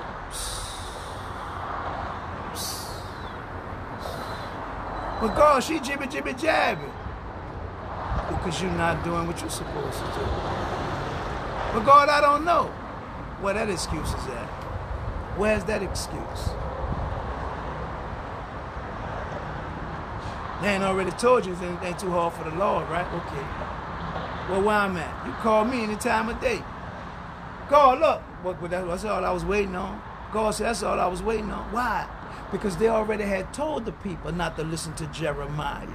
But God, she jibby jibby jabby. Because you're not doing what you're supposed to do. But God, I don't know where that excuse is at. Where's that excuse? Ain't already told you it ain't too hard for the Lord, right? Okay. Well, where I'm at? You call me any time of day. God, look. But that's all I was waiting on. God said, that's all I was waiting on. Why? Because they already had told the people not to listen to Jeremiah.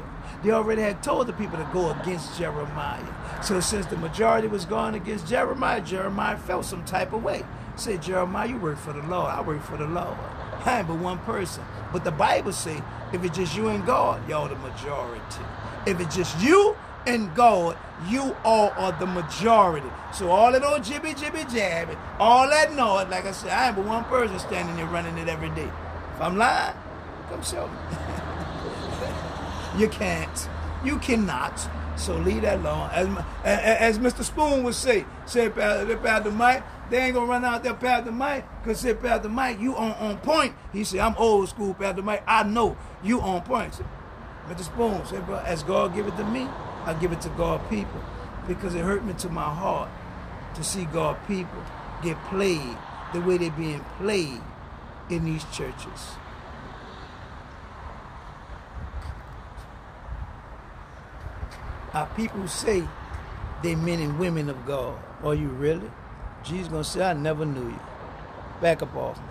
They already had told the people to go against Jeremiah. So since the majority was going against Jeremiah, Jeremiah felt some type of way. Said, Jeremiah, you work for the Lord. I work for the Lord. I ain't but one person. But the Bible say, if it's just you and God, y'all the majority. If it's just you and God, you all are the majority. So all that old jibby jibby jabbing, all that noise, like I said, I ain't but one person standing there running it every day. If I'm lying, come show me. <laughs> you can't. You cannot. So leave that alone. As, as, as Mr. Spoon would say, say Pastor Mike, they ain't gonna run out there Pastor Mike, because say Pastor Mike, you on, on point. He said, I'm old school Pastor Mike. I know you on point. Mr. Spoon, say, bro, as God give it to me, I give it to God people. Because it hurt me to my heart to see God people get played the way they're being played in these churches. Our people say they're men and women of God. Are you really? Jesus gonna say, I never knew you. Back up off me.